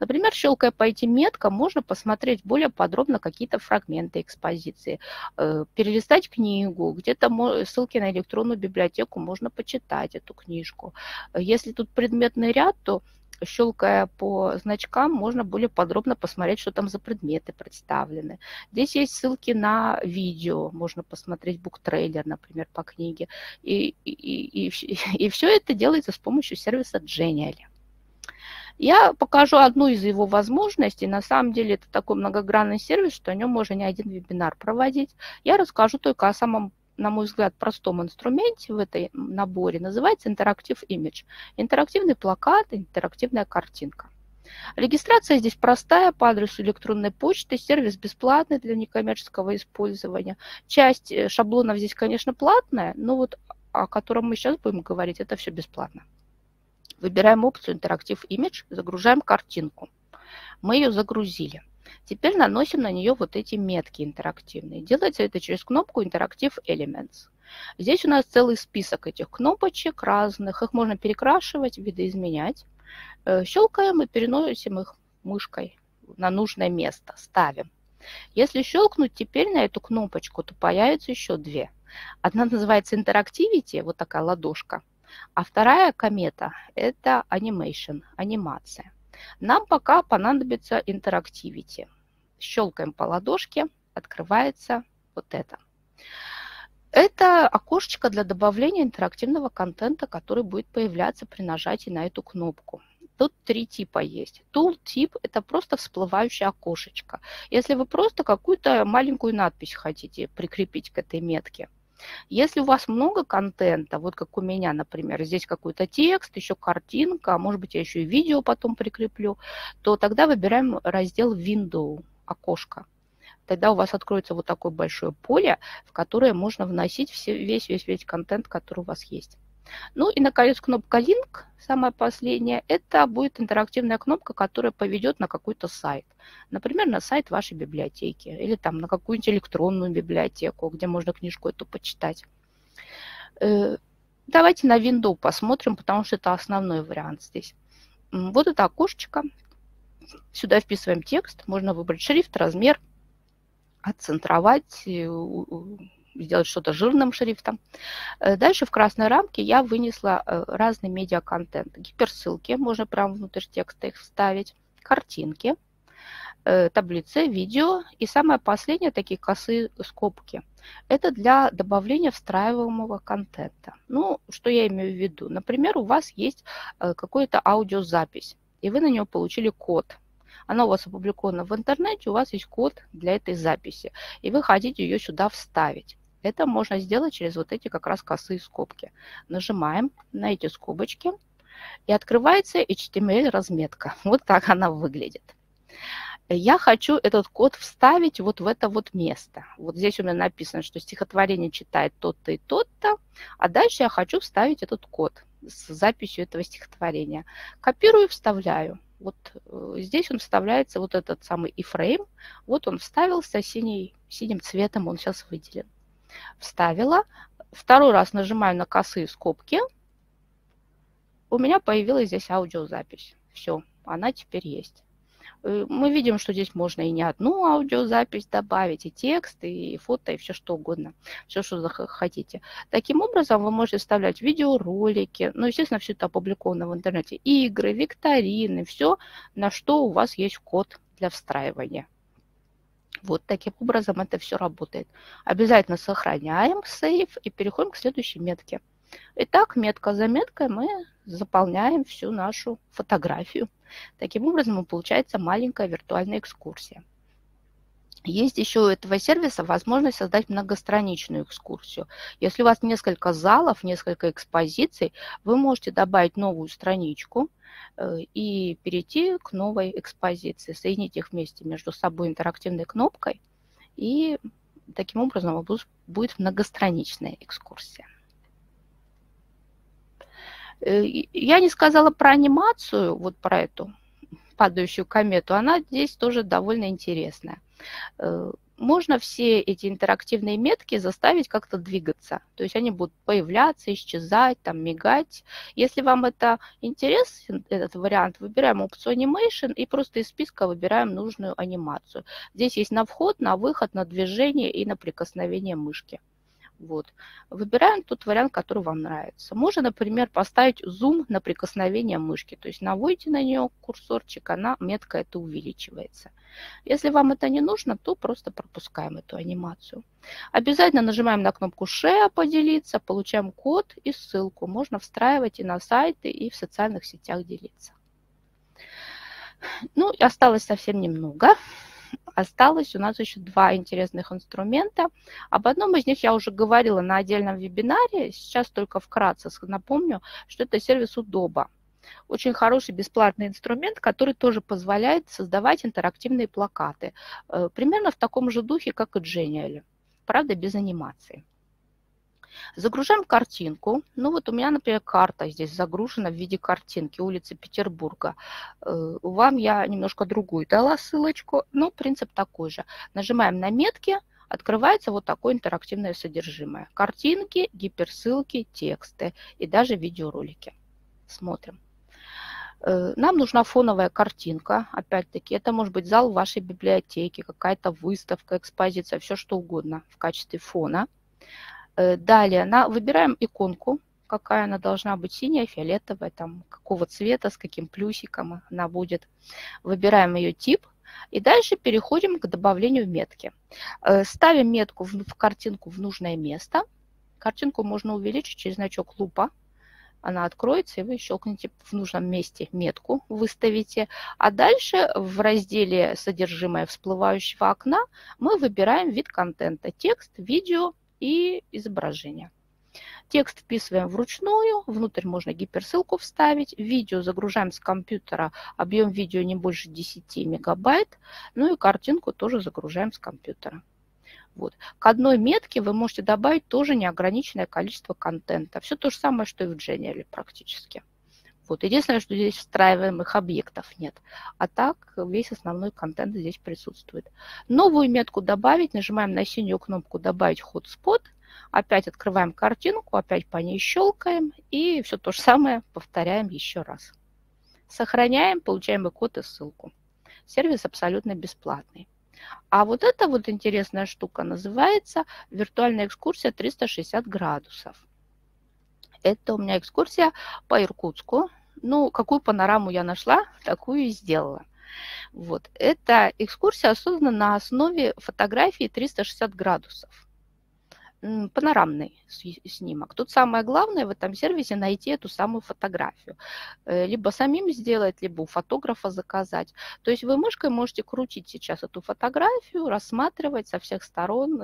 Например, щелкая по этим меткам, можно посмотреть более подробно какие-то фрагменты экспозиции, э, перелистать книгу, где-то ссылки на электронную библиотеку, можно почитать эту книжку. Если тут предметный ряд, то щелкая по значкам, можно более подробно посмотреть, что там за предметы представлены. Здесь есть ссылки на видео, можно посмотреть буктрейлер, например, по книге. И, и, и, и, и все это делается с помощью сервиса Genially. Я покажу одну из его возможностей. На самом деле это такой многогранный сервис, что о нем можно не один вебинар проводить. Я расскажу только о самом на мой взгляд, простом инструменте в этой наборе называется интерактив имидж. Интерактивный плакат, интерактивная картинка. Регистрация здесь простая по адресу электронной почты, сервис бесплатный для некоммерческого использования. Часть э, шаблонов здесь, конечно, платная, но вот о котором мы сейчас будем говорить, это все бесплатно. Выбираем опцию «Интерактив Image», загружаем картинку. Мы ее загрузили. Теперь наносим на нее вот эти метки интерактивные. Делается это через кнопку Interactive Elements. Здесь у нас целый список этих кнопочек разных. Их можно перекрашивать, видоизменять. Э, щелкаем и переносим их мышкой на нужное место. Ставим. Если щелкнуть теперь на эту кнопочку, то появится еще две. Одна называется Interactivity, вот такая ладошка – А вторая комета – это animation, анимация. Нам пока понадобится интерактивити. Щелкаем по ладошке, открывается вот это. Это окошечко для добавления интерактивного контента, который будет появляться при нажатии на эту кнопку. Тут три типа есть. Tool тип – это просто всплывающее окошечко. Если вы просто какую-то маленькую надпись хотите прикрепить к этой метке. Если у вас много контента, вот как у меня, например, здесь какой-то текст, еще картинка, может быть, я еще и видео потом прикреплю, то тогда выбираем раздел Window, окошко тогда у вас откроется вот такое большое поле, в которое можно вносить весь-весь-весь контент, который у вас есть. Ну и, наконец, кнопка Link, самая последняя, это будет интерактивная кнопка, которая поведет на какой-то сайт. Например, на сайт вашей библиотеки или там на какую-нибудь электронную библиотеку, где можно книжку эту почитать. Э, давайте на Windows посмотрим, потому что это основной вариант здесь. Вот это окошечко. Сюда вписываем текст. Можно выбрать шрифт, размер, отцентровать, э, сделать что-то жирным шрифтом. Э, дальше в красной рамке я вынесла э, разный медиаконтент. Гиперссылки, можно прямо внутрь текста их вставить, картинки, таблицы, видео и самое последнее такие косые скобки. Это для добавления встраиваемого контента. Ну, что я имею в виду? Например, у вас есть какая-то аудиозапись, и вы на нее получили код – она у вас опубликована в интернете, у вас есть код для этой записи, и вы хотите ее сюда вставить. Это можно сделать через вот эти как раз косые скобки. Нажимаем на эти скобочки, и открывается HTML-разметка. Вот так она выглядит. Я хочу этот код вставить вот в это вот место. Вот здесь у меня написано, что стихотворение читает тот-то и тот-то, а дальше я хочу вставить этот код с записью этого стихотворения. Копирую, вставляю. Вот э, здесь он вставляется, вот этот самый iframe, вот он вставился синий, синим цветом, он сейчас выделен. Вставила. Второй раз нажимаю на косые скобки. У меня появилась здесь аудиозапись. Все, она теперь есть. Э, мы видим, что здесь можно и не одну аудиозапись добавить, и текст, и фото, и все что угодно, все, что хотите. Таким образом, вы можете вставлять видеоролики, ну, естественно, все это опубликовано в интернете, игры, викторины, все, на что у вас есть код для встраивания. Вот таким образом это все работает. Обязательно сохраняем сейв и переходим к следующей метке. Итак, метка за меткой мы заполняем всю нашу фотографию. Таким образом, получается маленькая виртуальная экскурсия. Есть еще у этого сервиса возможность создать многостраничную экскурсию. Если у вас несколько залов, несколько экспозиций, вы можете добавить новую страничку э, и перейти к новой экспозиции, соединить их вместе между собой интерактивной кнопкой, и таким образом будет многостраничная экскурсия. Э, я не сказала про анимацию, вот про эту падающую комету. Она здесь тоже довольно интересная. Э, можно все эти интерактивные метки заставить как-то двигаться. То есть они будут появляться, исчезать, там, мигать. Если вам это интересен, этот вариант, выбираем опцию Animation и просто из списка выбираем нужную анимацию. Здесь есть на вход, на выход, на движение и на прикосновение мышки. Вот. Выбираем тот вариант, который вам нравится. Можно, например, поставить зум на прикосновение мышки. То есть наводите на нее курсорчик, она метка это увеличивается. Если вам это не нужно, то просто пропускаем эту анимацию. Обязательно нажимаем на кнопку Share поделиться, получаем код и ссылку. Можно встраивать и на сайты, и в социальных сетях делиться. Ну, осталось совсем немного осталось у нас еще два интересных инструмента. Об одном из них я уже говорила на отдельном вебинаре. Сейчас только вкратце напомню, что это сервис Удоба. Очень хороший бесплатный инструмент, который тоже позволяет создавать интерактивные плакаты. Э, примерно в таком же духе, как и Genial. Правда, без анимации. Загружаем картинку. Ну вот у меня, например, карта здесь загружена в виде картинки улицы Петербурга. Э, вам я немножко другую дала ссылочку, но принцип такой же. Нажимаем на метки, открывается вот такое интерактивное содержимое. Картинки, гиперссылки, тексты и даже видеоролики. Смотрим. Э, нам нужна фоновая картинка, опять-таки, это может быть зал вашей библиотеки, какая-то выставка, экспозиция, все что угодно в качестве фона. Э, далее на, выбираем иконку какая она должна быть, синяя, фиолетовая, там, какого цвета, с каким плюсиком она будет. Выбираем ее тип, и дальше переходим к добавлению метки. Э, ставим метку в картинку в нужное место. Картинку можно увеличить через значок лупа. Она откроется, и вы щелкнете в нужном месте метку, выставите. А дальше в разделе «Содержимое всплывающего окна» мы выбираем вид контента – текст, видео и изображение. Текст вписываем вручную, внутрь можно гиперссылку вставить, видео загружаем с компьютера, объем видео не больше 10 мегабайт, ну и картинку тоже загружаем с компьютера. Вот. К одной метке вы можете добавить тоже неограниченное количество контента. Все то же самое, что и в Genial практически. Вот. Единственное, что здесь встраиваемых объектов нет. А так весь основной контент здесь присутствует. Новую метку добавить, нажимаем на синюю кнопку «Добавить hotspot», Опять открываем картинку, опять по ней щелкаем и все то же самое повторяем еще раз. Сохраняем, получаем и код и ссылку. Сервис абсолютно бесплатный. А вот эта вот интересная штука называется виртуальная экскурсия 360 градусов. Это у меня экскурсия по Иркутску. Ну, какую панораму я нашла, такую и сделала. Вот. Эта экскурсия создана на основе фотографии 360 градусов панорамный снимок. Тут самое главное в этом сервисе найти эту самую фотографию. Э, либо самим сделать, либо у фотографа заказать. То есть вы мышкой можете крутить сейчас эту фотографию, рассматривать со всех сторон,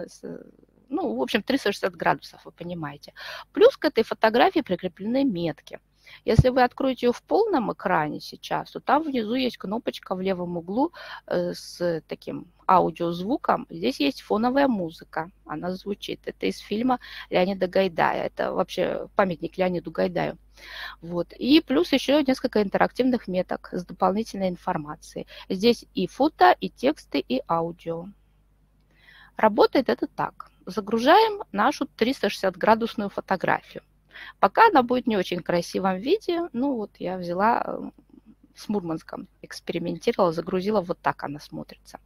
ну, в общем, 360 градусов, вы понимаете. Плюс к этой фотографии прикреплены метки. Если вы откроете ее в полном экране сейчас, то там внизу есть кнопочка в левом углу э, с таким аудиозвуком. Здесь есть фоновая музыка, она звучит. Это из фильма Леонида Гайдая. Это вообще памятник Леониду Гайдаю. Вот. И плюс еще несколько интерактивных меток с дополнительной информацией. Здесь и фото, и тексты, и аудио. Работает это так. Загружаем нашу 360-градусную фотографию. Пока она будет не очень красивом виде, ну вот я взяла э, с Мурманском, экспериментировала, загрузила, вот так она смотрится.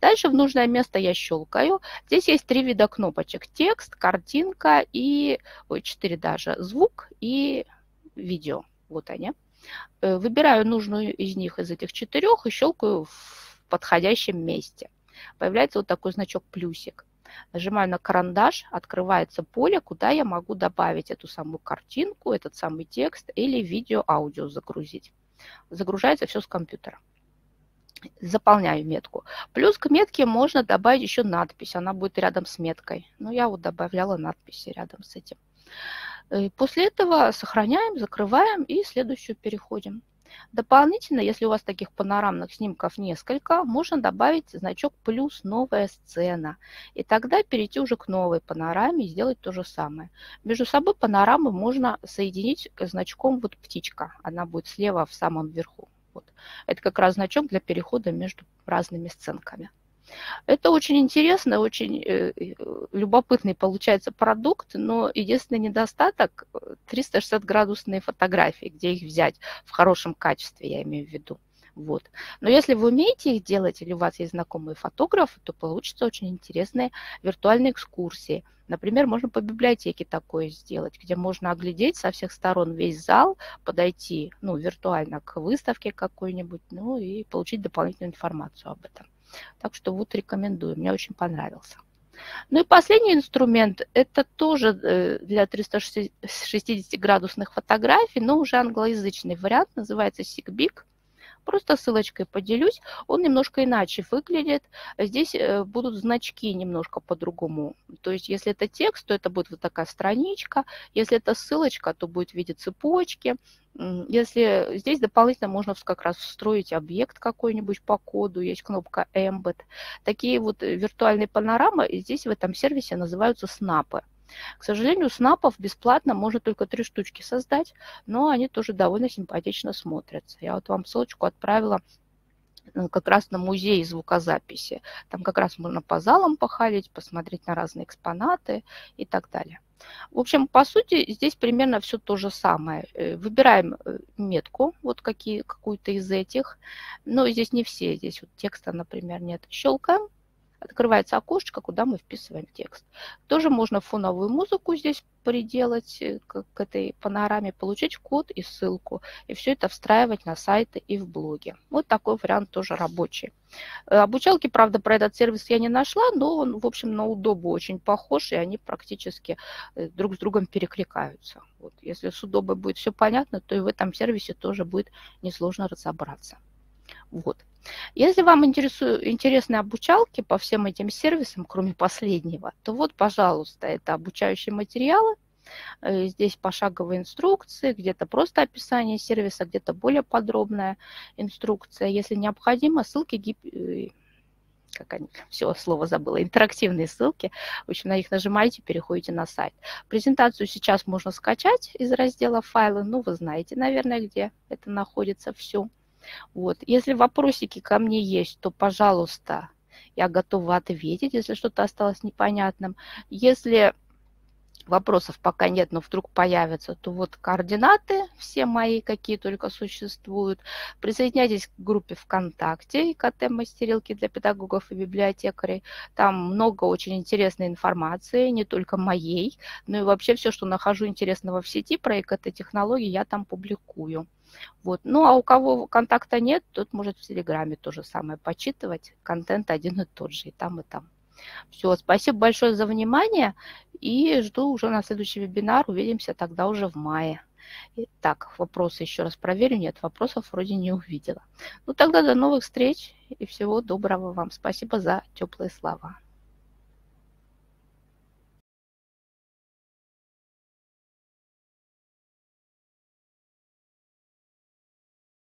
Дальше в нужное место я щелкаю. Здесь есть три вида кнопочек. Текст, картинка и, ой, четыре даже, звук и видео. Вот они. Э, выбираю нужную из них, из этих четырех, и щелкаю в подходящем месте. Появляется вот такой значок плюсик. Нажимаю на карандаш, открывается поле, куда я могу добавить эту самую картинку, этот самый текст или видео-аудио загрузить. Загружается все с компьютера. Заполняю метку. Плюс к метке можно добавить еще надпись. Она будет рядом с меткой. Ну, я вот добавляла надписи рядом с этим. И после этого сохраняем, закрываем и следующую переходим. Дополнительно, если у вас таких панорамных снимков несколько, можно добавить значок плюс новая сцена. И тогда перейти уже к новой панораме и сделать то же самое. Между собой панорамы можно соединить значком вот птичка. Она будет слева в самом верху. Вот. Это как раз значок для перехода между разными сценками. Это очень интересно, очень э, э, любопытный получается продукт, но единственный недостаток 360 градусные фотографии, где их взять в хорошем качестве, я имею в виду. Вот. Но если вы умеете их делать или у вас есть знакомые фотографы, то получится очень интересные виртуальные экскурсии. Например, можно по библиотеке такое сделать, где можно оглядеть со всех сторон весь зал, подойти ну, виртуально к выставке какой-нибудь, ну и получить дополнительную информацию об этом. Так что вот рекомендую, мне очень понравился. Ну и последний инструмент, это тоже э, для 360-градусных фотографий, но уже англоязычный вариант, называется SIGBIG. Просто ссылочкой поделюсь. Он немножко иначе выглядит. Здесь э, будут значки немножко по-другому. То есть, если это текст, то это будет вот такая страничка. Если это ссылочка, то будет в виде цепочки. Если здесь дополнительно можно как раз встроить объект какой-нибудь по коду, есть кнопка Embed. Такие вот э, виртуальные панорамы здесь в этом сервисе называются снапы. К сожалению, снапов бесплатно можно только три штучки создать, но они тоже довольно симпатично смотрятся. Я вот вам ссылочку отправила э, как раз на музей звукозаписи. Там как раз можно по залам похалить, посмотреть на разные экспонаты и так далее. В общем, по сути, здесь примерно все то же самое. Э, выбираем э, метку, вот какие, какую-то из этих. Но здесь не все, здесь вот текста, например, нет. Щелкаем, Открывается окошечко, куда мы вписываем текст. Тоже можно фоновую музыку здесь приделать э, к, этой панораме, получить код и ссылку. И все это встраивать на сайты и в блоге. Вот такой вариант тоже рабочий. Э, обучалки, правда, про этот сервис я не нашла, но он, в общем, на удобу очень похож, и они практически э, друг с другом перекликаются. Вот. Если с удобой будет все понятно, то и в этом сервисе тоже будет несложно разобраться. Вот. Если вам интересуют, интересны обучалки по всем этим сервисам, кроме последнего, то вот, пожалуйста, это обучающие материалы. Э, здесь пошаговые инструкции, где-то просто описание сервиса, где-то более подробная инструкция. Если необходимо, ссылки э, как они, все, слово забыла, интерактивные ссылки. В общем, на них нажимаете, переходите на сайт. Презентацию сейчас можно скачать из раздела файлы. Ну, вы знаете, наверное, где это находится все. Вот. Если вопросики ко мне есть, то, пожалуйста, я готова ответить, если что-то осталось непонятным. Если вопросов пока нет, но вдруг появятся, то вот координаты все мои, какие только существуют. Присоединяйтесь к группе ВКонтакте ИКТ мастерилки для педагогов и библиотекарей. Там много очень интересной информации, не только моей, но и вообще все, что нахожу интересного в сети про ИКТ-технологии, я там публикую. Вот. Ну, а у кого контакта нет, тот может в Телеграме то же самое почитывать. Контент один и тот же, и там, и там. Все, спасибо большое за внимание и жду уже на следующий вебинар. Увидимся тогда уже в мае. Так, вопросы еще раз проверю. Нет, вопросов вроде не увидела. Ну тогда до новых встреч и всего доброго вам. Спасибо за теплые слова.